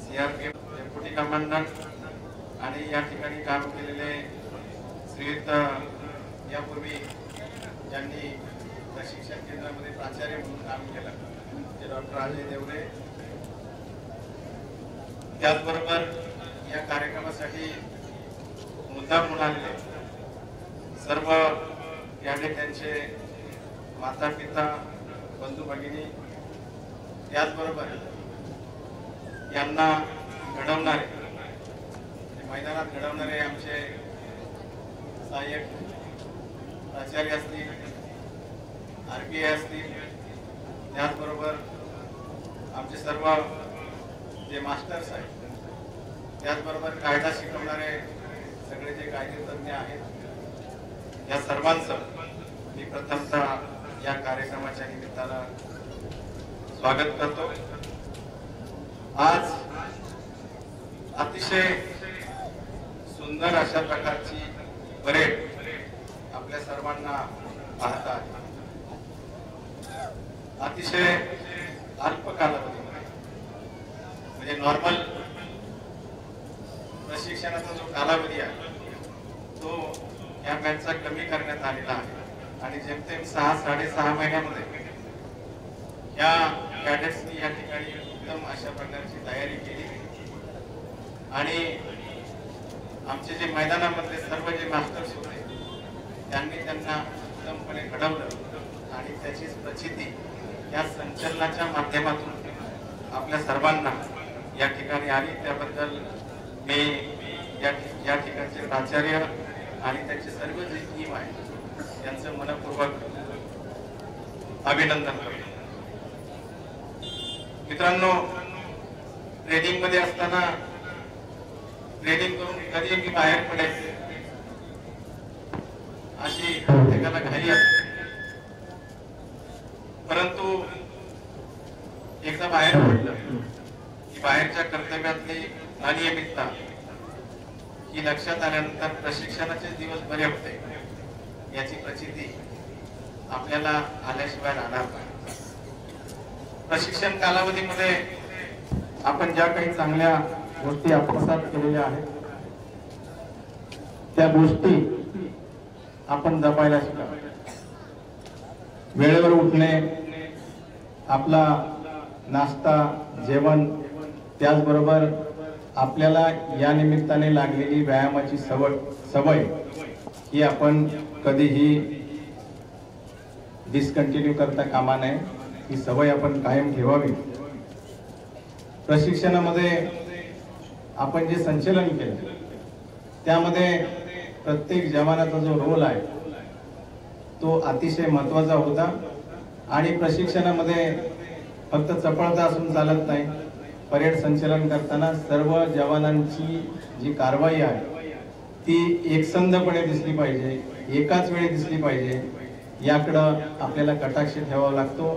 सीआरपीएफ डेप्युटी कमांडंट आणि या ठिकाणी काम केलेले श्रीयुक्त यापूर्वी ज्यांनी प्रशिक्षण केंद्रामध्ये प्राचार्य म्हणून काम केलं ते डॉक्टर अजय देवरे. त्याचबरोबर या कार्यक्रमासाठी मुद्दाम म्हणून आलेले सर्व या त्यांचे माता पिता बंधू भगिनी त्याचबरोबर यांना घडवणारे म्हणजे मैदानात घडवणारे आमचे सहाय्यक प्राचार्य असतील आर पी आय असतील त्याचबरोबर आमचे सर्व जे मास्टर्स आहेत त्याचबरोबर कायदा शिकवणारे सगळे जे कायदे तज्ञ आहेत या सर्वांचं मी प्रथमतः या कार्यक्रमाच्या निमित्तानं स्वागत करतो. आज अतिशय सुंदर अशा प्रकारची परेड आपल्या सर्वांना पाहता अतिशय अल्प कालावधीमध्ये म्हणजे नॉर्मल प्रशिक्षणाचा जो कालावधी आहे तो या मॅचचा कमी करण्यात आलेला आहे. आणि जेमतेम सहा साडेसहा महिन्यामध्ये या कॅडेट्सनी या ठिकाणी उत्तम अशा प्रकारची तयारी केली. आणि आमचे जे मैदानामधले सर्व जे मास्टर्स होते त्यांनी त्यांना उत्तमपणे घडवलं आणि त्याचीच प्रचिती या संचलनाच्या माध्यमातून आपल्या सर्वांना या ठिकाणी आली. त्याबद्दल मी या ठिकाणचे प्राचार्य आणि त्यांचे सर्व जे टीम आहे यांचं मनपूर्वक अभिनंदन करतो. मित्रांनो ट्रेनिंगमध्ये असताना ट्रेनिंग करून कधी मी बाहेर पडायचे अशी प्रत्येकाला घाई असते परंतु एकदा बाहेर पडलं की बाहेरच्या कर्तव्यातली अनियमितता ही लक्षात आल्यानंतर प्रशिक्षणाचे दिवस बरे होते. याची प्रचिती आपल्याला आल्याशिवाय राहणार नाही. प्रशिक्षण कालावधीमध्ये आपण ज्या काही चांगल्या गोष्टी आत्मसात केलेल्या आहेत त्या गोष्टी आपण जपायला शिका वेळेवर उठणे आपला नाश्ता जेवण त्याचबरोबर आपल्याला या निमित्ताने लागलेली व्यायामाची सवय सवय ही आपण कधीही डिस्कंटिन्यू करता कामा नये. ही सवय आपण कायम ठेवावी. प्रशिक्षणामध्ये आपण जे संचलन केलं त्यामध्ये प्रत्येक जवानाचा जो रोल आहे तो अतिशय महत्त्वाचा होता. आणि प्रशिक्षणामध्ये फक्त चपळता असून चालत नाही. परेड संचलन करताना सर्व जवानांची जी कारवाई आहे ती एकसंधपणे दिसली पाहिजे एकाच वेळी दिसली पाहिजे याकडं आपल्याला कटाक्ष ठेवावा लागतो.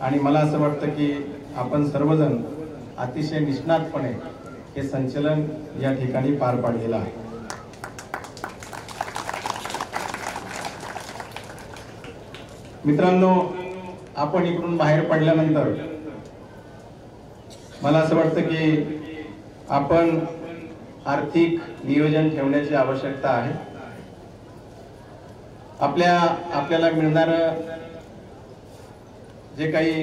आणि मला असं वाटतं की आपण सर्वजण अतिशय निष्णातपणे हे संचलन या ठिकाणी पार पाडलेलं आहे. मित्रांनो आपण इकडून बाहेर पडल्यानंतर मला असं वाटतं की आपण आर्थिक नियोजन ठेवण्याची आवश्यकता आहे. आपल्या आपल्याला मिळणार जे काही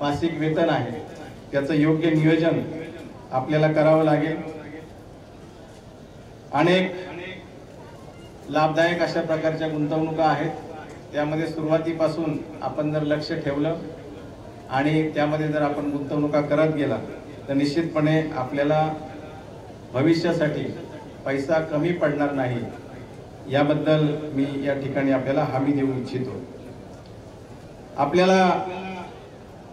मासिक वेतन आहे त्याचं योग्य नियोजन आपल्याला करावं लागेल. अनेक लाभदायक अशा प्रकारच्या गुंतवणुका आहेत. त्यामध्ये सुरुवातीपासून आपण जर लक्ष ठेवलं आणि त्यामध्ये जर आपण गुंतवणुका करत गेला तर निश्चितपणे आपल्याला भविष्यासाठी पैसा कमी पडणार नाही याबद्दल मी या ठिकाणी आपल्याला हमी देऊ इच्छितो. आपल्याला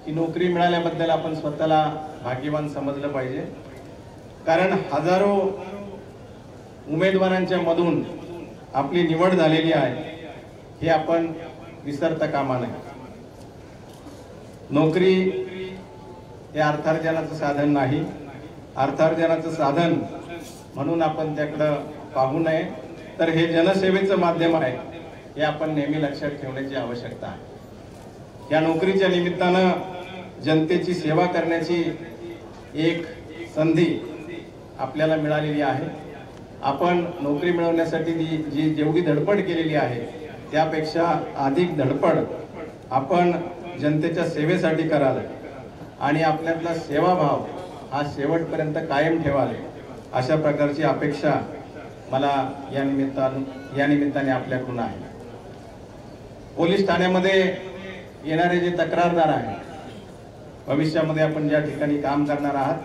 ही नोकरी मिळाल्याबद्दल आपण स्वतःला भाग्यवान समजलं पाहिजे. कारण हजारो उमेदवारांच्या मधून आपली निवड झालेली आहे हे आपण विसरता कामा नये. नोकरी हे अर्थार्जनाचं साधन नाही. अर्थार्जनाचं साधन म्हणून आपण त्याकडं पाहू नये. तर हे जनसेवेचं माध्यम आहे हे आपण नेहमी लक्षात ठेवण्याची आवश्यकता आहे. या नोकरीच्या निमित्तानं जनतेची सेवा करण्याची एक संधी आपल्याला मिळालेली आहे. आपण नोकरी मिळवण्यासाठी जी जी जेवढी धडपड केलेली आहे त्यापेक्षा अधिक धडपड आपण जनतेच्या सेवेसाठी कराल. आणि आपल्यातला सेवाभाव हा शेवटपर्यंत कायम ठेवावे अशा प्रकारची अपेक्षा मला या निमित्तान या निमित्ताने आपल्याकडून आहे. पोलीस ठाण्यामध्ये येणारे जे तक्रारदार आहेत भविष्यामध्ये आपण ज्या ठिकाणी काम करणार आहात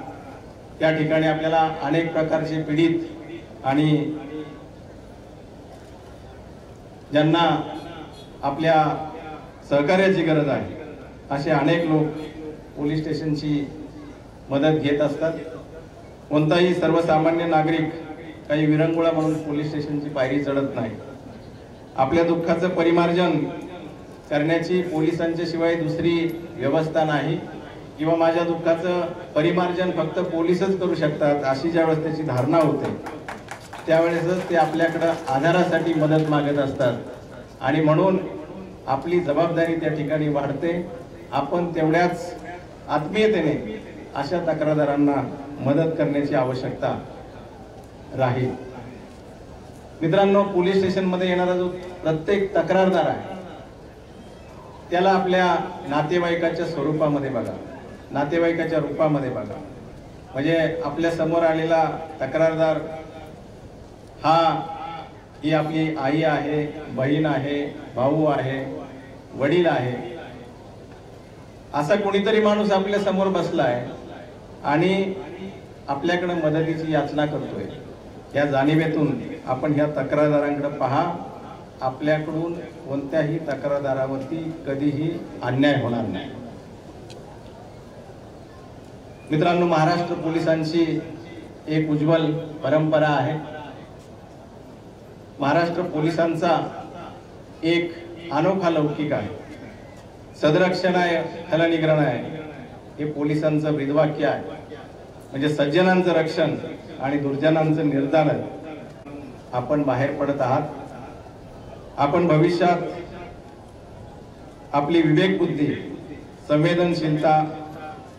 त्या ठिकाणी आपल्याला अनेक प्रकारचे पीडित आणि ज्यांना आपल्या सहकार्याची गरज आहे असे अनेक लोक पोलीस स्टेशनची मदत घेत असतात. कोणताही सर्वसामान्य नागरिक काही विरंगुळा म्हणून पोलीस स्टेशनची पायरी चढत नाही. आपल्या दुःखाचं परिमार्जन करण्याची पोलिसांच्या शिवाय दुसरी व्यवस्था नाही किंवा माझ्या दुःखाचं परिमार्जन फक्त पोलीसच करू शकतात अशी ज्यावेळेस त्याची धारणा होते त्यावेळेसच ते आपल्याकडं आधारासाठी मदत मागत असतात. आणि म्हणून आपली जबाबदारी त्या ठिकाणी वाढते. आपण तेवढ्याच आत्मीयतेने अशा तक्रारदारांना मदत करण्याची आवश्यकता राहील. मित्रांनो पोलीस स्टेशनमध्ये येणारा जो प्रत्येक तक्रारदार आहे त्याला आपल्या नातेवाईकाच्या स्वरूपामध्ये बघा. नातेवाईकाच्या रूपामध्ये बघा. म्हणजे आपल्यासमोर आलेला तक्रारदार हा ही आपली आई आहे बहीण आहे भाऊ आहे वडील आहे. असा कोणीतरी माणूस आपल्यासमोर बसला आहे आणि आपल्याकडं मदतीची याचना करतोय. या जाणिवेतून आपण ह्या तक्रारदारांकडे पहा. आपल्याकडून कोणत्याही तक्रारदारावरती कधीही अन्याय होणार नाही. मित्रांनो महाराष्ट्र पोलिसांची एक उज्ज्वल परंपरा आहे. महाराष्ट्र पोलिसांचा एक अनोखा लौकिक आहे. सदरक्षण आहे हलनिग्रहण आहे हे पोलिसांचं ब्रीदवाक्य आहे. म्हणजे सज्जनांचं रक्षण आणि दुर्जनांचं निर्धारण आपण बाहेर पडत आहात. आपण भविष्यात आपली विवेक बुद्धी संवेदनशीलता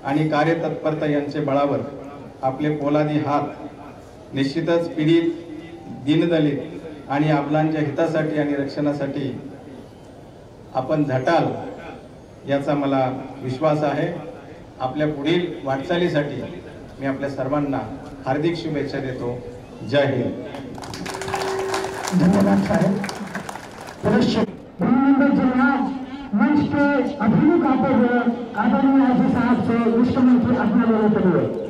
आणि कार्यतत्परता यांचे बळावर आपले पोलादी हात निश्चितच पीडित दीनदलित आणि आपलांच्या हितासाठी आणि रक्षणासाठी आपण झटाल याचा मला विश्वास आहे. आपल्या पुढील वाटचालीसाठी मी आपल्या सर्वांना हार्दिक शुभेच्छा देतो. जय हिंद. धन्यवाद साहेब. मंच के अभिमुख आते हुए आदरणीय साहब से मुख्यमंत्री अपना लेने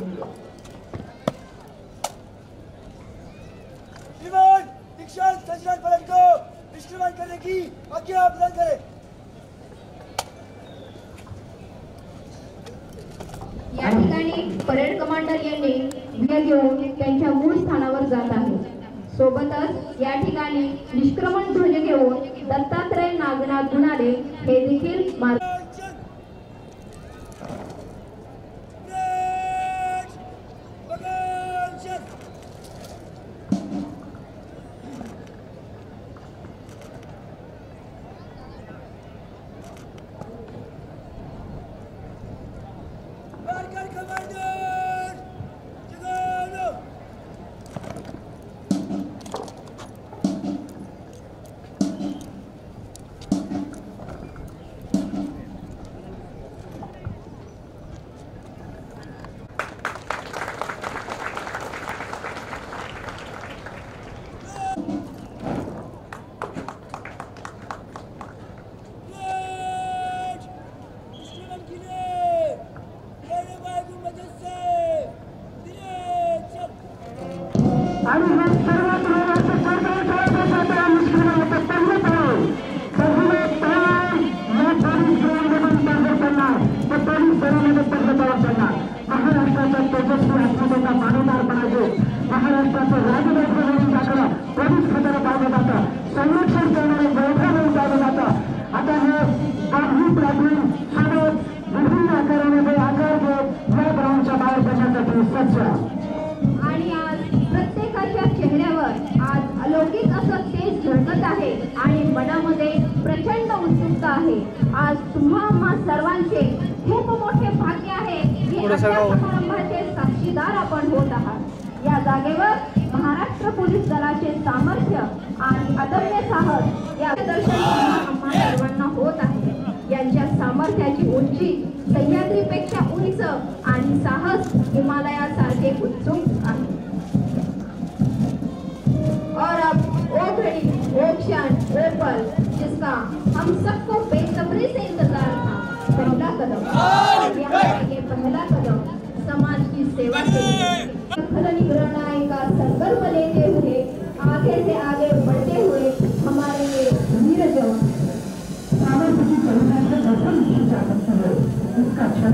पर जिसका हम सबको बेसब्री से इंतज़ार था। पहला कदम। ये पहला कदम समाज की सेवा के लिए। का संकल्प लेते हुए आगे से आगे बढ़ते हुए हमारे ये धीरज सामाजिक परिणाम का दर्शन किया जा सकता है इसका क्षण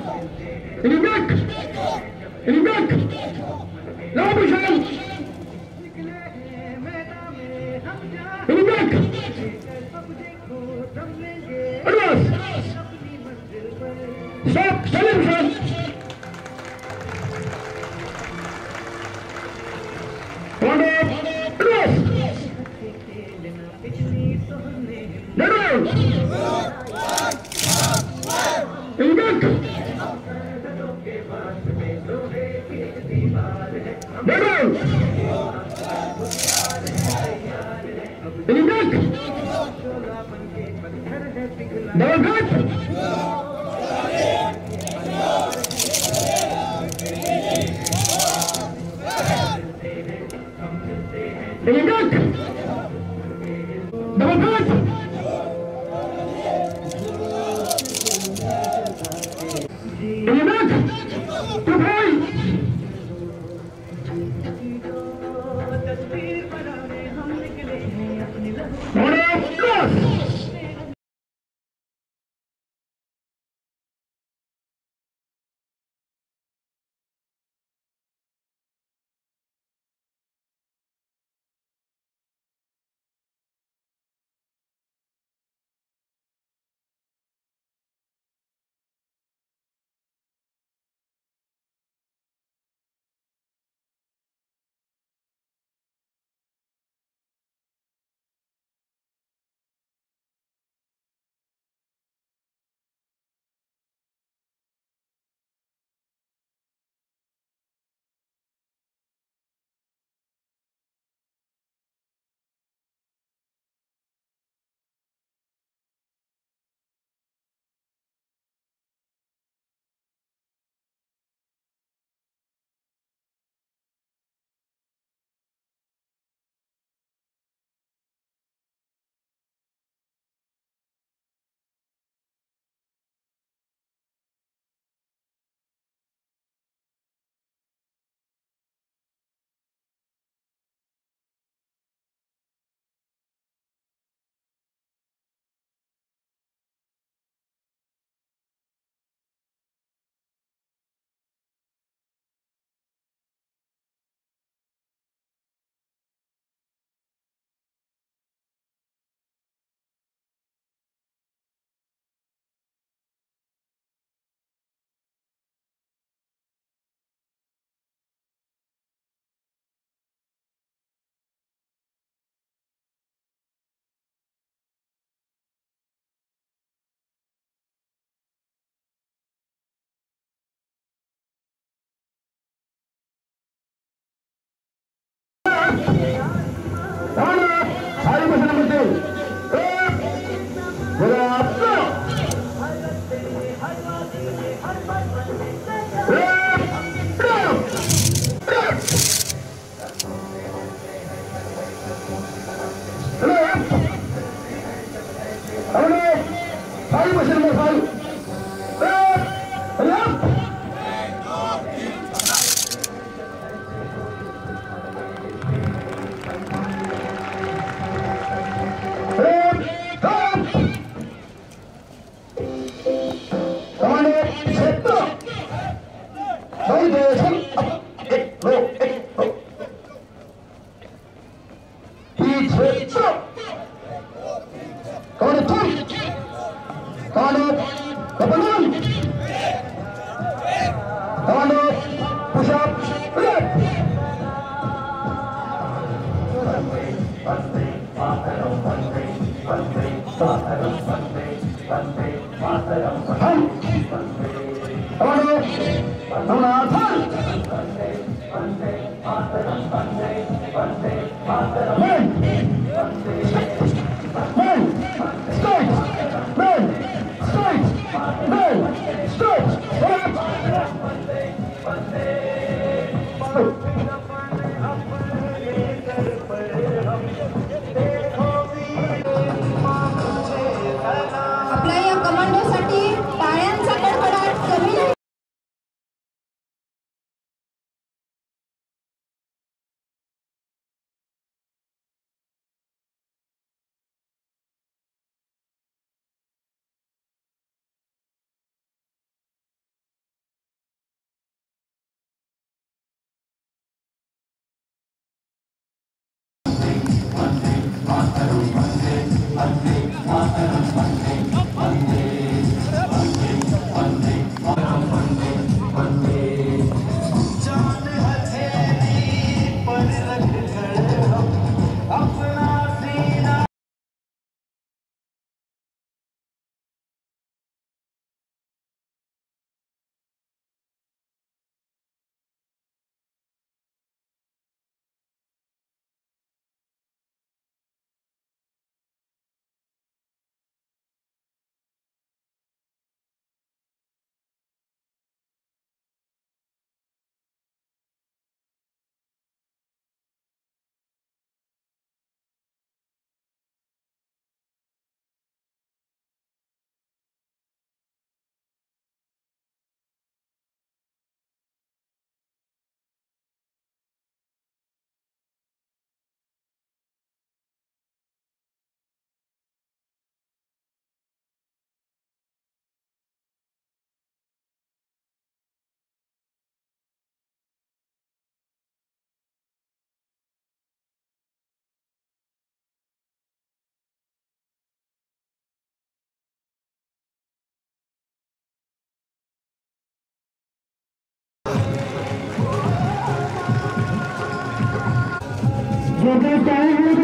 जोरदार टाळ्या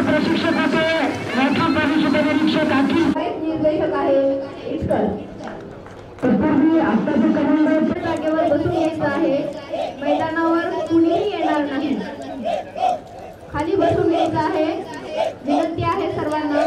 कमांडोचे प्रशिक्षक होते राखीव परिषद निरीक्षक आखी निर्देशक आहे. तत्पूर्वी आत्ताचे जागेवर बसून यायचं आहे. मैदानावर कुणीही येणार नाही. खाली बसून यायचं आहे. विनंती आहे सर्वांना.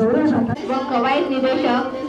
गौरव कवायत निदेशक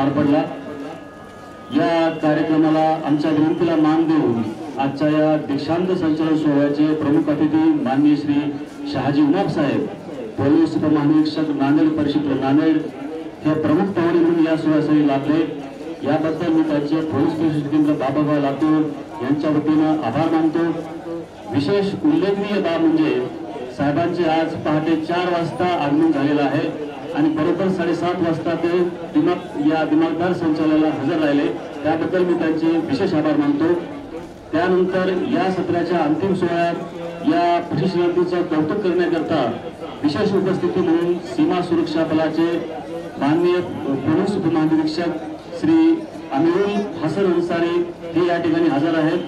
पार पडला या कार्यक्रमाला आमच्या विनंतीला मान देऊन आजच्या या दीक्षांत संचलन सोहळ्याचे प्रमुख अतिथी माननीय श्री शहाजी उमाप साहेब पोलीस उपमहानिरीक्षक नांदेड परिषद नांदेड हे प्रमुख पाहुणे म्हणून या सोहळ्यासाठी लाभले याबद्दल मी त्यांचे पोलीस प्रशिक्षण केंद्र बाबागाव लातूर यांच्या वतीनं आभार मानतो. विशेष उल्लेखनीय बाब म्हणजे साहेबांचे आज पहाटे चार वाजता आगमन झालेलं आहे. आणि बरोबर साडेसात वाजता ते दिमाग या दिमागदार संचालनाला हजर राहिले. त्याबद्दल मी त्यांचे विशेष आभार मानतो. त्यानंतर या सत्राच्या अंतिम सोहळ्यात या प्रशिक्षणार्थीचं कौतुक करण्याकरता विशेष उपस्थिती म्हणून सीमा सुरक्षा बलाचे माननीय पोलीस उपमहानिरीक्षक श्री अमिरुल हसन अन्सारी हे या ठिकाणी हजर आहेत.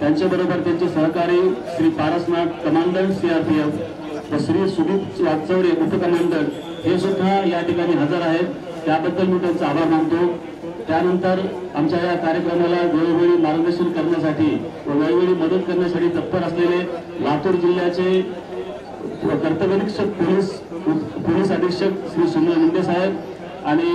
त्यांच्याबरोबर त्यांचे सहकारी श्री पारसनाथ कमांडंट सीआरपीएफ व श्री सुदीप वाचवडे उपकमांडंट हे सुद्धा या ठिकाणी हजर आहेत. त्याबद्दल मी त्यांचा आभार मानतो. त्यानंतर आमच्या या कार्यक्रमाला वेळोवेळी मार्गदर्शन करण्यासाठी व वेळोवेळी मदत करण्यासाठी तत्पर असलेले लातूर जिल्ह्याचे कर्तव्यनिक्षक पोलीस पोलीस अधीक्षक श्री सुनील मुंडे साहेब आणि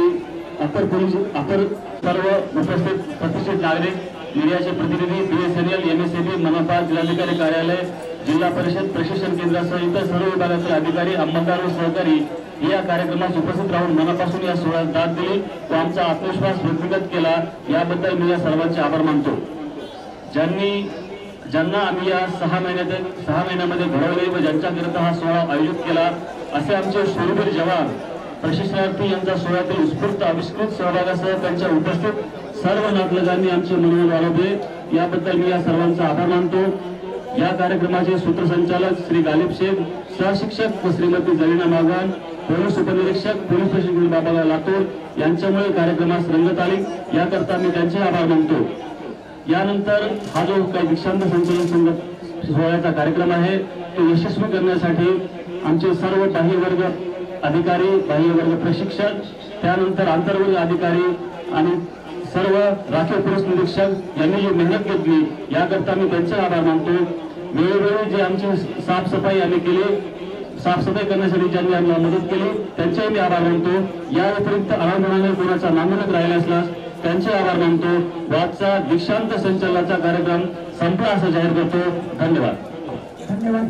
अपर पोलीस अपर सर्व उपस्थित प्रतिष्ठित नागरिक मीडियाचे प्रतिनिधी बीएसएनएल एमएसएबी मनपा जिल्हाधिकारी कार्यालय जिल्हा परिषद प्रशिक्षण केंद्रासह इतर सर्व विभागातील अधिकारी अंमलदार व सहकारी या कार्यक्रमास उपस्थित राहून मनापासून या सोहळ्यात दाद दिली व आमचा आत्मविश्वास वृद्धिगत केला. याबद्दल मी या सर्वांचे आभार मानतो. ज्यांनी ज्यांना आम्ही या सहा महिन्यात सहा महिन्यामध्ये घडवले व ज्यांच्याकरिता हा सोहळा आयोजित केला असे आमचे शूरवीर जवान प्रशिक्षणार्थी यांच्या सोहळ्यातील उत्स्फूर्त आविष्कृत सहभागासह त्यांच्या उपस्थित सर्व नातलगांनी आमचे मनोबल वाढवले. याबद्दल मी या सर्वांचा आभार मानतो. या कार्यक्रमाचे सूत्रसंचालक श्री गालिब शेख सहशिक्षक व श्रीमती जरीना मागान पोलीस उपनिरीक्षक पोलीस प्रशिक्षण बाबाला लातूर यांच्यामुळे कार्यक्रमास रंगत आली. याकरता मी त्यांचे आभार मानतो. यानंतर हा जो काही दीक्षांत संचलन संघ सोहळ्याचा कार्यक्रम आहे तो यशस्वी करण्यासाठी आमचे सर्व बाह्यवर्ग अधिकारी बाह्य वर्ग प्रशिक्षक त्यानंतर आंतरवर्ग अधिकारी आणि सर्व राखीव पोलीस निरीक्षक यांनी जी मेहनत घेतली याकरता मी त्यांचे आभार मानतो. वेळोवेळी जे आमची साफसफाई आम्ही केली साफसफाई करण्यासाठी ज्यांनी आम्हाला मदत केली त्यांचेही मी आभार मानतो. या व्यतिरिक्त आरामपणाने कोणाचा नामनक राहिला असल्यास त्यांचे आभार मानतो. व दीक्षांत संचलनाचा कार्यक्रम संपला असं जाहीर करतो. धन्यवाद. धन्यवाद